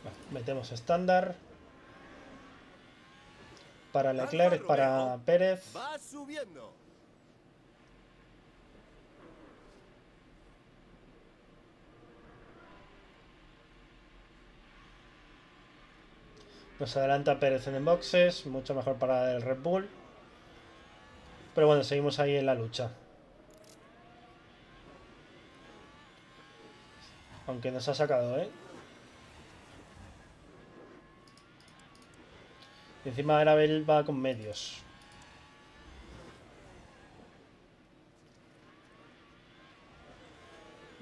Vale, metemos estándar. Para Leclerc, para Pérez. Va subiendo. Nos adelanta Pérez en boxes, mucho mejor para el Red Bull. Pero bueno, seguimos ahí en la lucha. Aunque nos ha sacado, ¿eh? Y encima Arabel va con medios.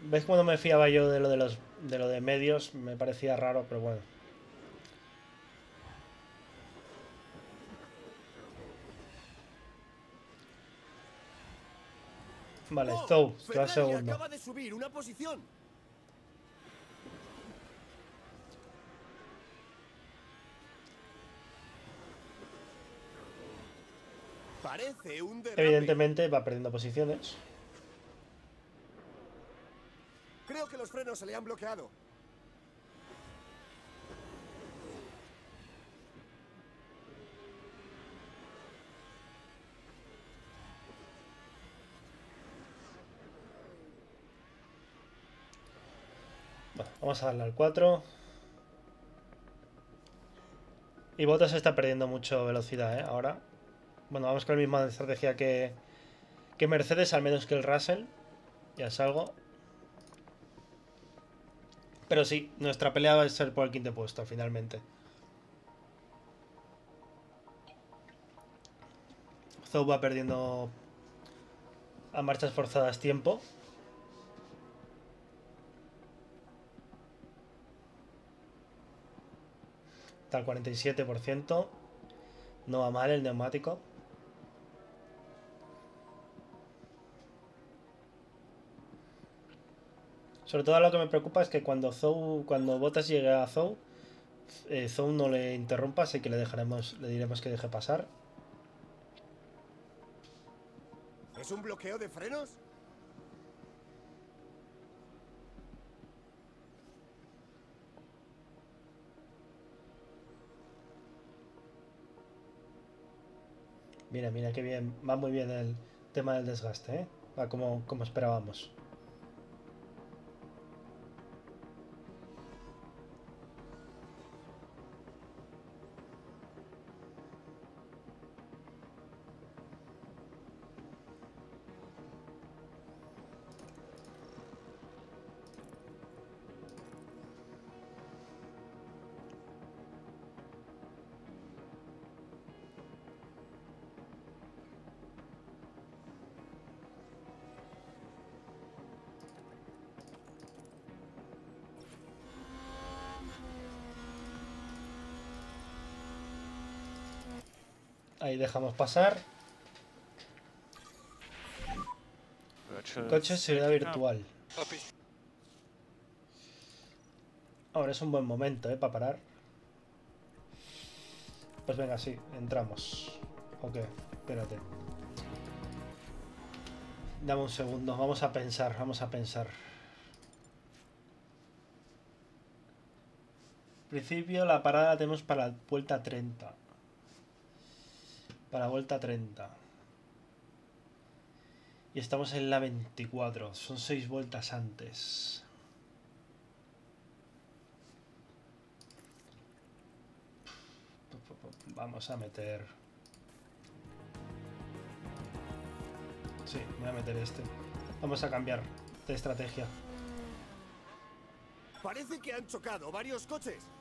¿Ves cómo no me fiaba yo de lo de los de lo de medios? Me parecía raro, pero bueno. Vale, Oh, Zou, que va segundo. acaba de subir una posición. Parece un. Evidentemente va perdiendo posiciones. Creo que los frenos se le han bloqueado. Bueno, vamos a darle al 4. Y Bottas está perdiendo mucho velocidad, ¿eh? Ahora. Bueno, vamos con la misma estrategia que, que Mercedes, al menos que el Russell. Ya es algo. Pero sí, nuestra pelea va a ser por el quinto puesto, finalmente. Zou va perdiendo a marchas forzadas tiempo. Está al 47%. No va mal el neumático. Sobre todo lo que me preocupa es que cuando Zou, cuando Botas llegue a Zou, eh, Zou no le interrumpa, así que le dejaremos, le diremos que deje pasar. ¿Es un bloqueo de frenos? Mira, mira qué bien, va muy bien el tema del desgaste, ¿eh? Va como, como esperábamos. Ahí dejamos pasar. Coche seguridad safety car. virtual. Ahora es un buen momento, ¿eh? Para parar. Pues venga, sí, entramos. Ok, espérate. Dame un segundo, vamos a pensar, vamos a pensar. En principio la parada la tenemos para la vuelta 30. Para vuelta 30. Y estamos en la 24. Son 6 vueltas antes. Vamos a meter... Sí, voy a meter este. Vamos a cambiar de estrategia. Parece que han chocado varios coches.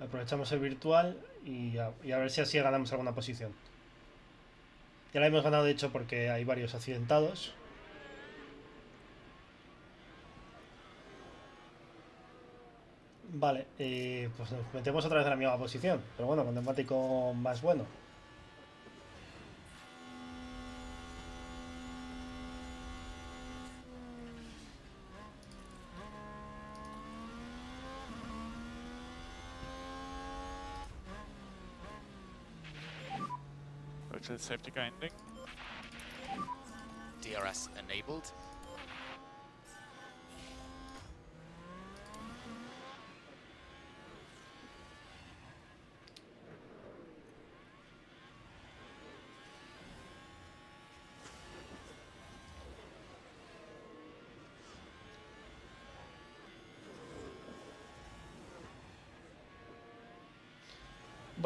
Aprovechamos el virtual y a, ver si así ganamos alguna posición. Ya la hemos ganado de hecho porque hay varios accidentados. Vale, eh, pues nos metemos otra vez en la misma posición. Pero bueno, con neumático más bueno. Safety car ending. DRS enabled.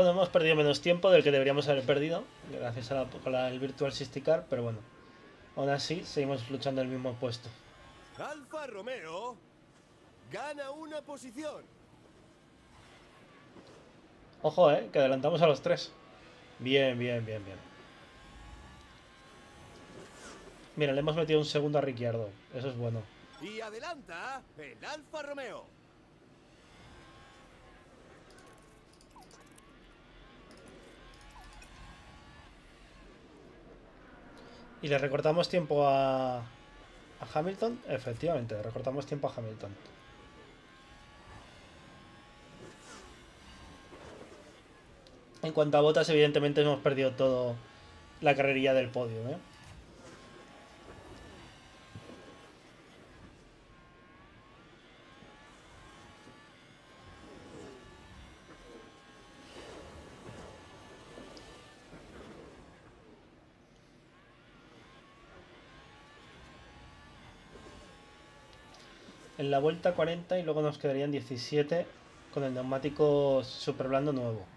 Bueno, hemos perdido menos tiempo del que deberíamos haber perdido, gracias la- la- al Virtual Safety Car, pero bueno. Aún así, seguimos luchando el mismo puesto. Alfa Romeo gana una posición. Ojo, eh, que adelantamos a los tres. Bien, bien, bien, bien. Mira, le hemos metido un segundo a Ricciardo. Eso es bueno. Y adelanta el Alfa Romeo. ¿Y le recortamos tiempo a, Hamilton? Efectivamente, le recortamos tiempo a Hamilton. En cuanto a botas, evidentemente hemos perdido todo la carrerilla del podio, ¿eh? La vuelta 40 y luego nos quedarían 17 con el neumático super blando nuevo.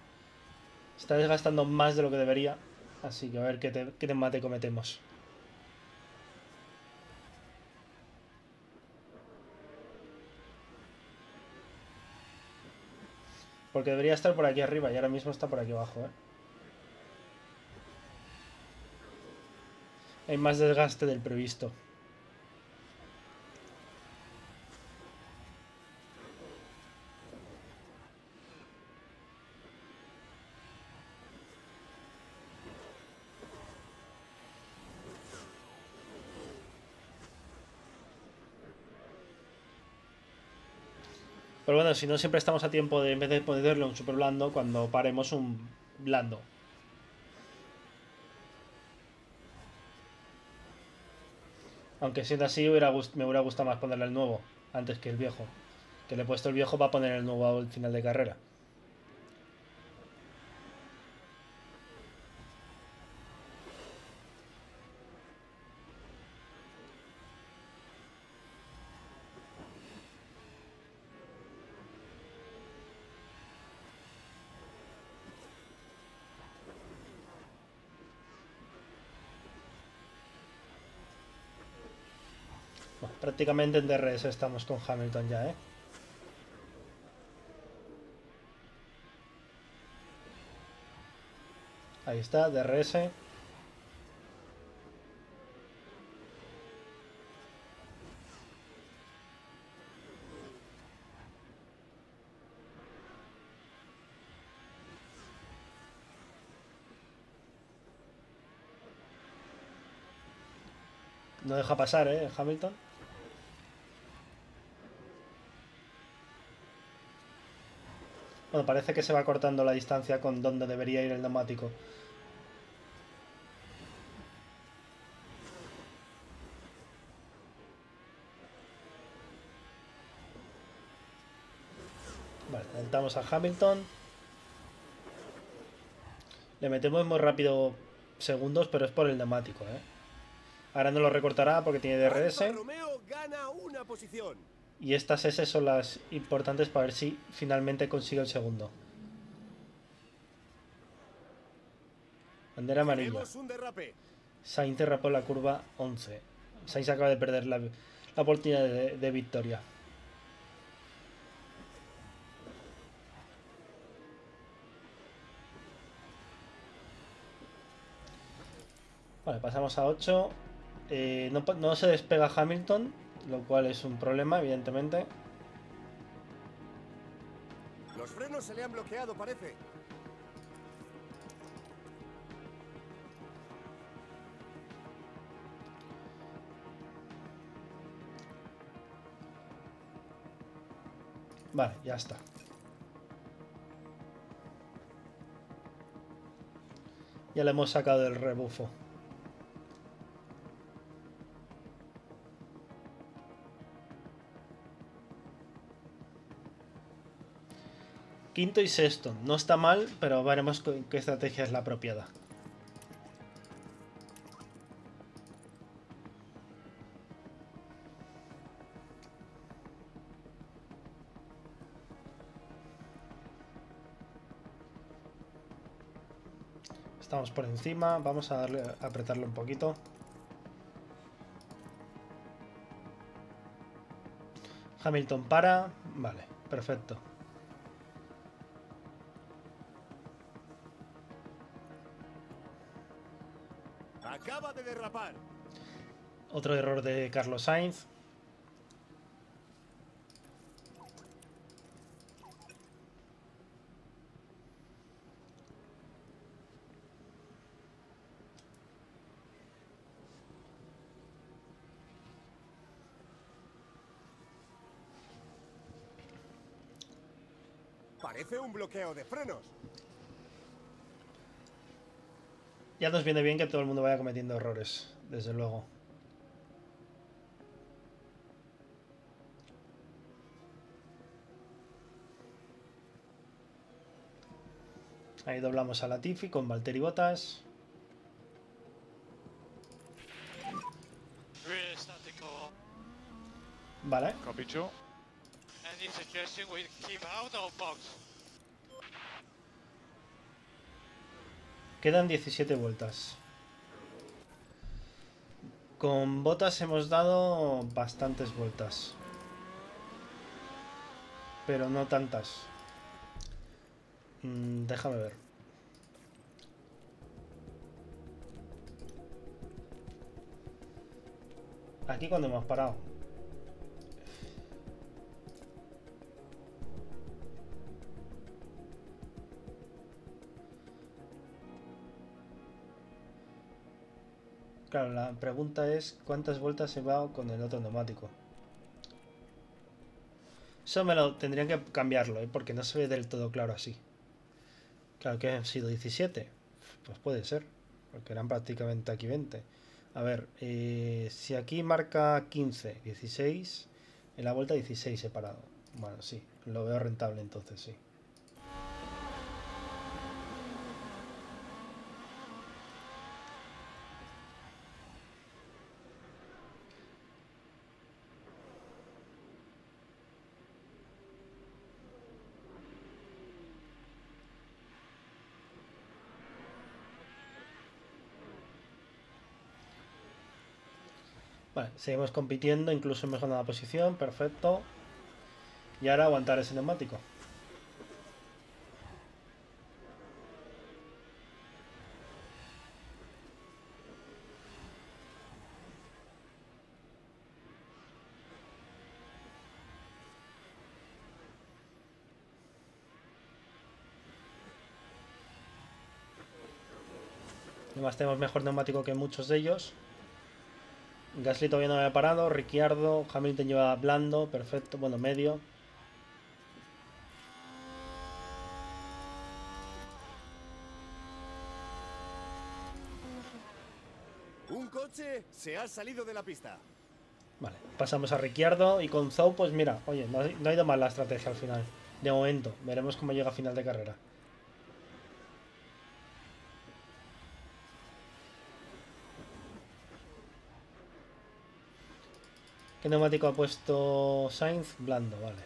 Está desgastando más de lo que debería, así que a ver qué, te- qué neumático metemos. Porque debería estar por aquí arriba y ahora mismo está por aquí abajo, ¿eh? Hay más desgaste del previsto. Pero bueno, si no, siempre estamos a tiempo de, en vez de ponerle un super blando, cuando paremos un blando. Aunque siendo así, me hubiera gustado más ponerle el nuevo, antes que el viejo. Que le he puesto el viejo para poner el nuevo al final de carrera. Bueno, prácticamente en DRS estamos con Hamilton ya, ¿eh? Ahí está, DRS. No deja pasar, ¿eh? Hamilton. Bueno, parece que se va cortando la distancia con donde debería ir el neumático. Vale, adelantamos a Hamilton. Le metemos muy rápido segundos, pero es por el neumático, ¿eh? Ahora no lo recortará porque tiene DRS. Romeo gana una posición. Y estas S son las importantes para ver si finalmente consigue el segundo. Bandera amarilla. Sainz derrapó la curva 11. Sainz acaba de perder la, la oportunidad de, de victoria. Vale, pasamos a 8. Eh, no se despega Hamilton, lo cual es un problema, evidentemente. Los frenos se le han bloqueado, parece. Vale, ya está. Ya le hemos sacado el rebufo. Quinto y sexto. No está mal, pero veremos qué estrategia es la apropiada. Estamos por encima, vamos a darle a apretarle un poquito. Hamilton para, vale, perfecto. Otro error de Carlos Sainz. Parece un bloqueo de frenos. Ya nos viene bien que todo el mundo vaya cometiendo errores, desde luego. Ahí doblamos a Latifi con Valtteri car. Vale, Copy two. Any suggestion we keep out of box? Quedan 17 vueltas. Con Bottas hemos dado bastantes vueltas. Pero no tantas. Mm, déjame ver. Aquí cuando hemos parado. Claro, la pregunta es cuántas vueltas he dado con el otro neumático. Eso me lo tendrían que cambiarlo, ¿eh? porque no se ve del todo claro así. Claro que han sido 17. Pues puede ser, porque eran prácticamente aquí 20. A ver, eh, si aquí marca 15, 16, en la vuelta 16 he parado. Bueno, sí, lo veo rentable entonces, sí. Vale, seguimos compitiendo, incluso mejorando la posición, perfecto. Y ahora aguantar ese neumático. Además tenemos mejor neumático que muchos de ellos. Gasly todavía no había parado, Ricciardo, Hamilton lleva blando, perfecto, bueno, medio. Un coche se ha salido de la pista. Vale, pasamos a Ricciardo y con Zou, pues mira, oye, no ha, no ha ido mal la estrategia al final. De momento, veremos cómo llega a final de carrera. ¿Qué neumático ha puesto Sainz? Blando, vale.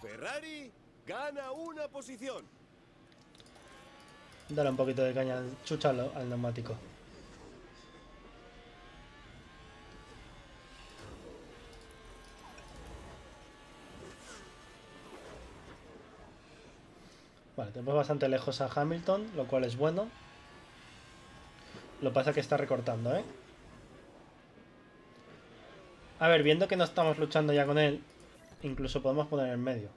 Ferrari gana una posición. Dale un poquito de caña, chúchalo al neumático. Vale, tenemos bastante lejos a Hamilton, lo cual es bueno. Lo pasa que está recortando, ¿eh? A ver, viendo que no estamos luchando ya con él, incluso podemos poner en medio.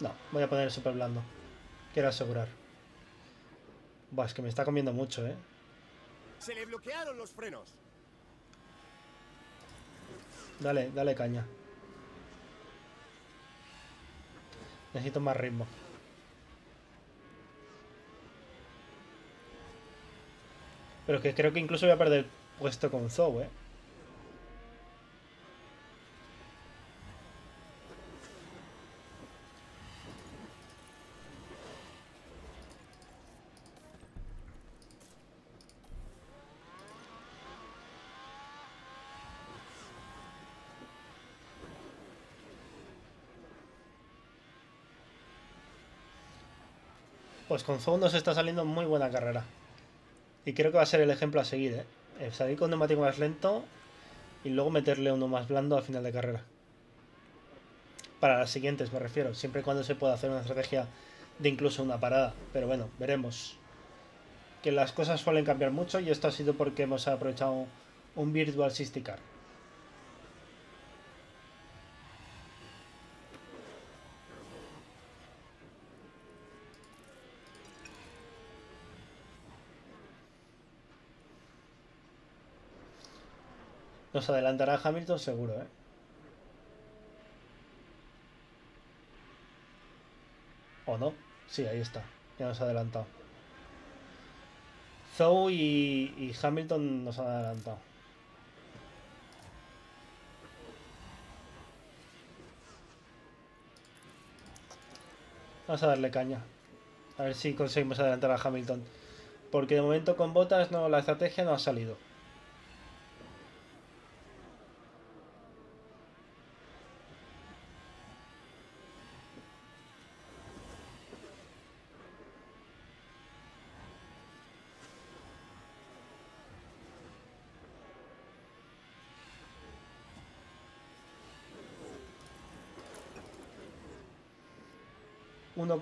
No, voy a poner el super blando. Quiero asegurar. Buah, es que me está comiendo mucho, ¿eh? Se le bloquearon los frenos. Dale, dale caña. Necesito más ritmo. Pero que creo que incluso voy a perder puesto con Zou, eh. Pues con Zou nos está saliendo muy buena carrera. Y creo que va a ser el ejemplo a seguir, ¿eh? El salir con neumático más lento y luego meterle uno más blando al final de carrera. Para las siguientes me refiero, siempre y cuando se pueda hacer una estrategia de incluso una parada. Pero bueno, veremos. Que las cosas suelen cambiar mucho y esto ha sido porque hemos aprovechado un Virtual Safety Car. Nos adelantará Hamilton seguro, ¿eh? ¿O no? Sí, ahí está. Ya nos ha adelantado. Zou y, y Hamilton nos han adelantado. Vamos a darle caña. A ver si conseguimos adelantar a Hamilton. Porque de momento con botas no, la estrategia no ha salido.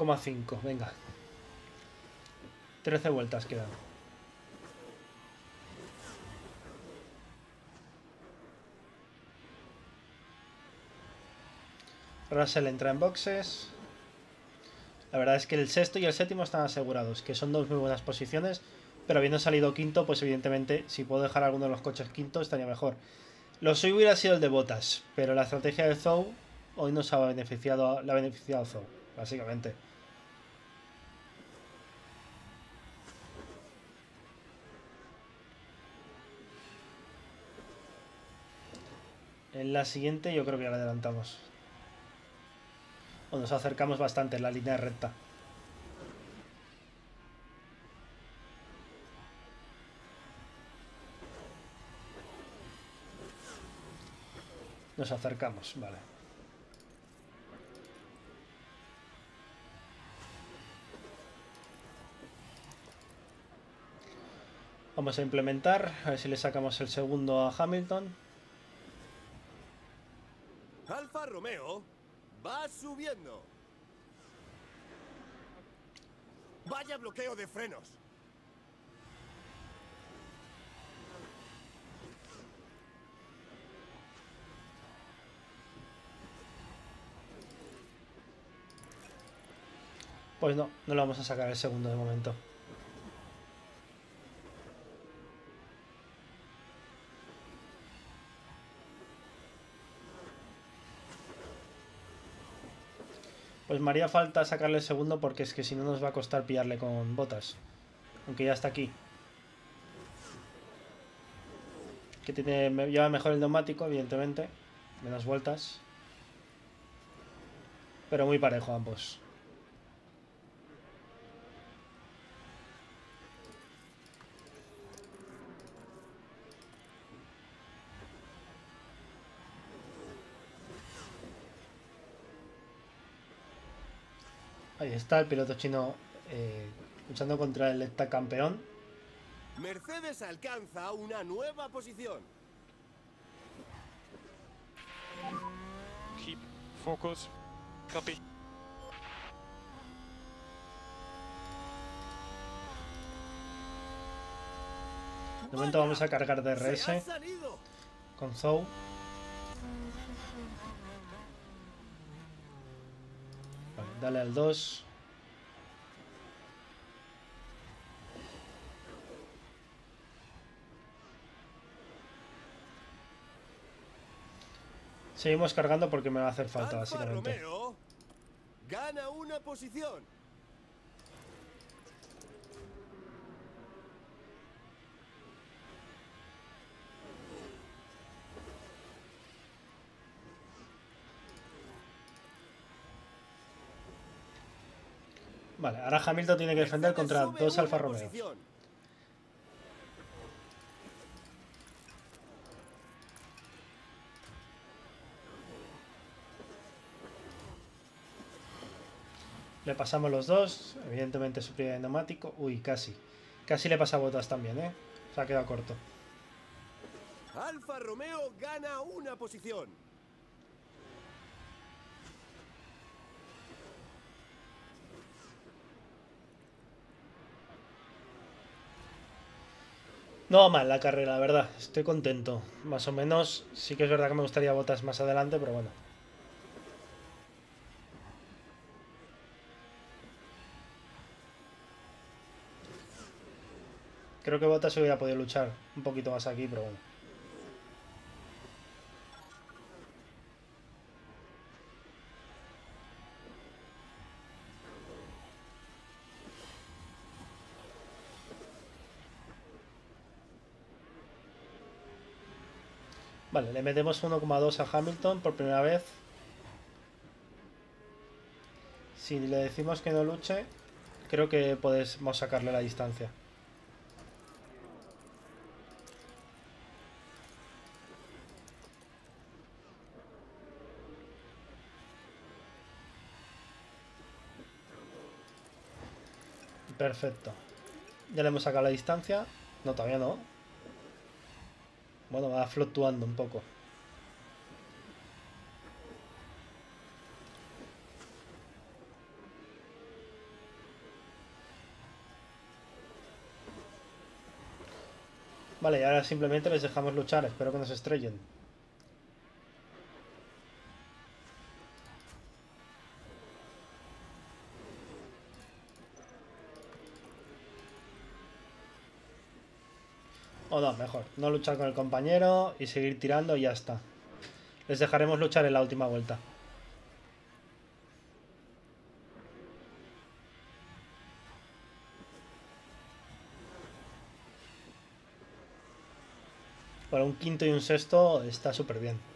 Uno coma cinco, venga. 13 vueltas quedan. Russell entra en boxes. La verdad es que el sexto y el séptimo están asegurados, que son dos muy buenas posiciones, pero habiendo salido quinto, pues evidentemente si puedo dejar alguno de los coches quinto estaría mejor. Lo suyo hubiera sido el de botas, pero la estrategia de Zou hoy nos ha beneficiado, la ha beneficiado Zou, básicamente. La siguiente yo creo que ya la adelantamos. O nos acercamos bastante en la línea recta. Nos acercamos, vale. Vamos a implementar, a ver si le sacamos el segundo a Hamilton. Alfa Romeo va subiendo. Vaya bloqueo de frenos. Pues no, no lo vamos a sacar el segundo de momento. Pues haría falta sacarle el segundo porque es que si no nos va a costar pillarle con botas. Aunque ya está aquí. que tiene, lleva mejor el neumático, evidentemente. Menos vueltas. Pero muy parejo ambos. Ahí está el piloto chino eh, luchando contra el campeón. Mercedes alcanza una nueva posición. Keep focus. Copy. De momento vamos a cargar ¡Se ha DRS con Zou. Dale al 2. Seguimos cargando porque me va a hacer falta, básicamente. Gana una posición. Vale, ahora Hamilton tiene que defender contra dos Alfa Romeo. Le pasamos los dos. Evidentemente su primer neumático. Uy, casi. Casi le pasa a botas también, ¿eh? Se ha quedado corto. Alfa Romeo gana una posición. No mal la carrera, la verdad. Estoy contento. Más o menos. Sí que es verdad que me gustaría botas más adelante, pero bueno. Creo que Botas hubiera podido luchar un poquito más aquí, pero bueno. Vale, le metemos 1,2 a Hamilton por primera vez. Si le decimos que no luche, creo que podemos sacarle la distancia. Perfecto. Ya le hemos sacado la distancia. No, todavía no. Bueno, va fluctuando un poco. Vale, y ahora simplemente les dejamos luchar. Espero que no se estrellen. O no, mejor. No luchar con el compañero y seguir tirando y ya está. Les dejaremos luchar en la última vuelta. Para un quinto y un sexto está súper bien.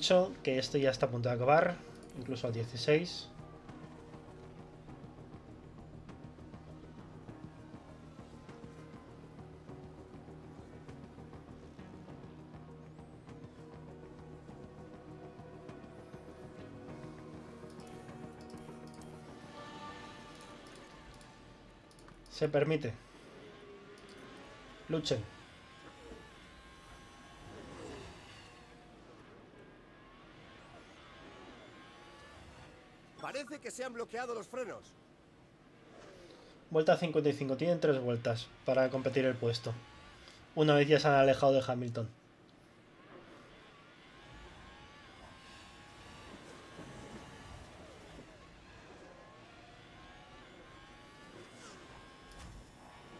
8, que esto ya está a punto de acabar. Incluso al 16. Se permite. Luchen. Parece se han bloqueado los frenos. Vuelta 55. Tienen tres vueltas para competir el puesto. Una vez ya se han alejado de Hamilton.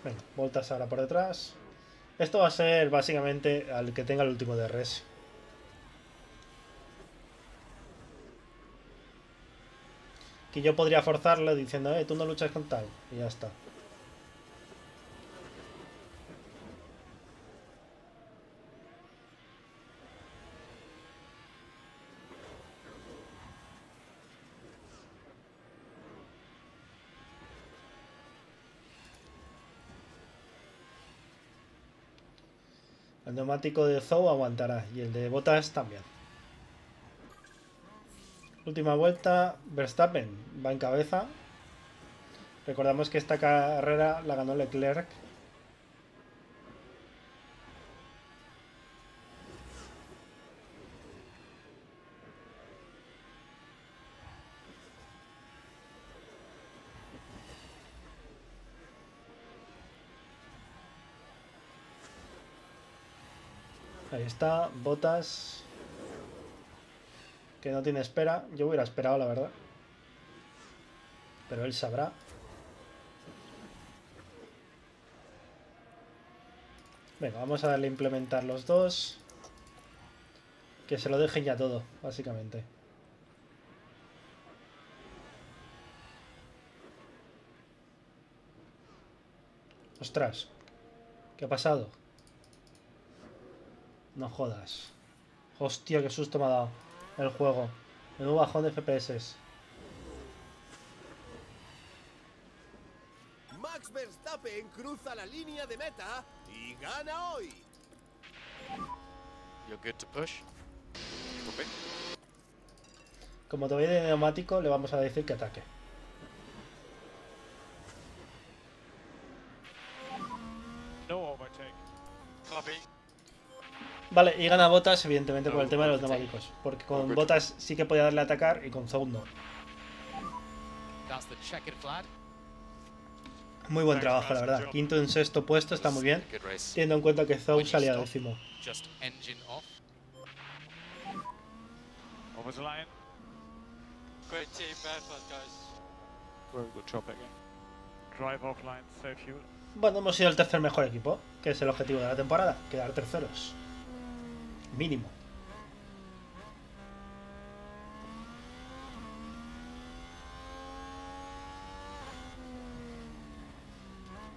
Venga, vueltas ahora por detrás. Esto va a ser básicamente al que tenga el último de Que yo podría forzarlo diciendo, eh, tú no luchas con tal. Y ya está. El neumático de Zou aguantará y el de Botas también. Última vuelta, Verstappen va en cabeza. Recordamos que esta carrera la ganó Leclerc. Ahí está, botas. Que no tiene espera. Yo hubiera esperado, la verdad. Pero él sabrá. Venga, vamos a darle a implementar los dos. Que se lo dejen ya todo, básicamente. Ostras. ¿Qué ha pasado? No jodas. Hostia, qué susto me ha dado el juego. Menudo bajón de FPS. Max Verstappen cruza la línea de meta y gana hoy. You're good to push? Copy. Como todavía de neumático, le vamos a decir que ataque. Vale, y gana botas, evidentemente, por el tema de los neumáticos. Porque con botas sí que podía darle a atacar y con Zou no. Muy buen trabajo, la verdad. Quinto en sexto puesto, está muy bien. Teniendo en cuenta que Zou When you salía décimo. Bueno, hemos sido el tercer mejor equipo, que es el objetivo de la temporada, quedar terceros. Mínimo.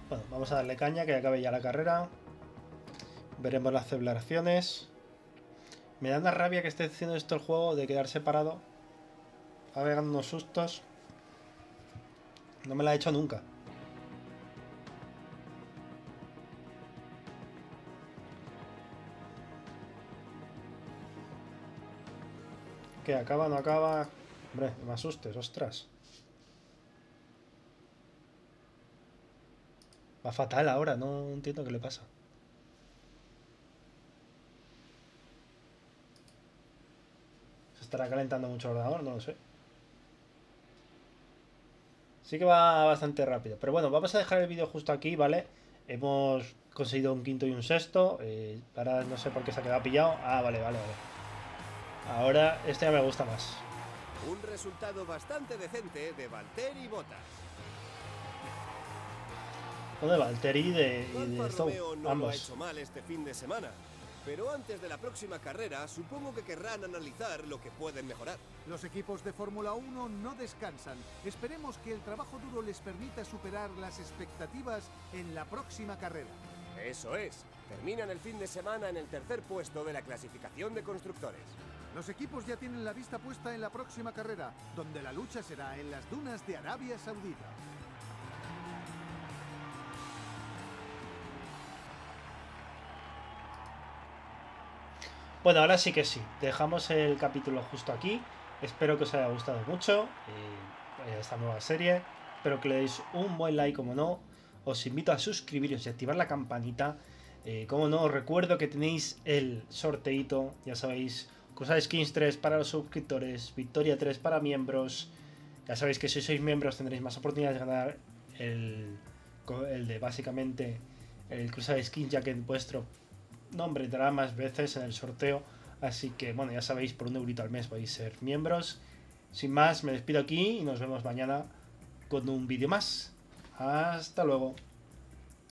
Bueno, vamos a darle caña, que acabe ya la carrera. Veremos las celebraciones. Me da una rabia que esté haciendo esto el juego de quedar separado. Va pegando unos sustos. No me la ha hecho nunca. ¿Qué? ¿Acaba? ¿No acaba? Hombre, no me asustes, ostras. Va fatal ahora, no entiendo qué le pasa. ¿Se estará calentando mucho el ordenador? No lo sé. Sí que va bastante rápido. Pero bueno, vamos a dejar el vídeo justo aquí, ¿vale? Hemos conseguido un quinto y un sexto. eh, ahora no sé por qué se ha quedado pillado. Ah, vale, vale, vale. Ahora este ya me gusta más. Un resultado bastante decente de Valtteri Bottas. Uno de Valtteri y de, y de Zou, no lo ha ambos. hecho mal este fin de semana. Pero antes de la próxima carrera, supongo que querrán analizar lo que pueden mejorar. Los equipos de Fórmula 1 no descansan. Esperemos que el trabajo duro les permita superar las expectativas en la próxima carrera. Eso es. Terminan el fin de semana en el tercer puesto de la clasificación de constructores. Los equipos ya tienen la vista puesta en la próxima carrera, donde la lucha será en las dunas de Arabia Saudita. Bueno, ahora sí que sí. Dejamos el capítulo justo aquí. Espero que os haya gustado mucho eh, esta nueva serie. Espero que le deis un buen like, como no. Os invito a suscribiros y activar la campanita. Eh, como no, os recuerdo que tenéis el sorteito, ya sabéis, Cosa Skins 3 para los suscriptores, Victoria 3 para miembros. Ya sabéis que si sois miembros tendréis más oportunidades de ganar el, de básicamente el Cruzada Skins, ya que vuestro nombre entrará más veces en el sorteo. Así que, bueno, ya sabéis, por un eurito al mes podéis ser miembros. Sin más, me despido aquí y nos vemos mañana con un vídeo más. Hasta luego.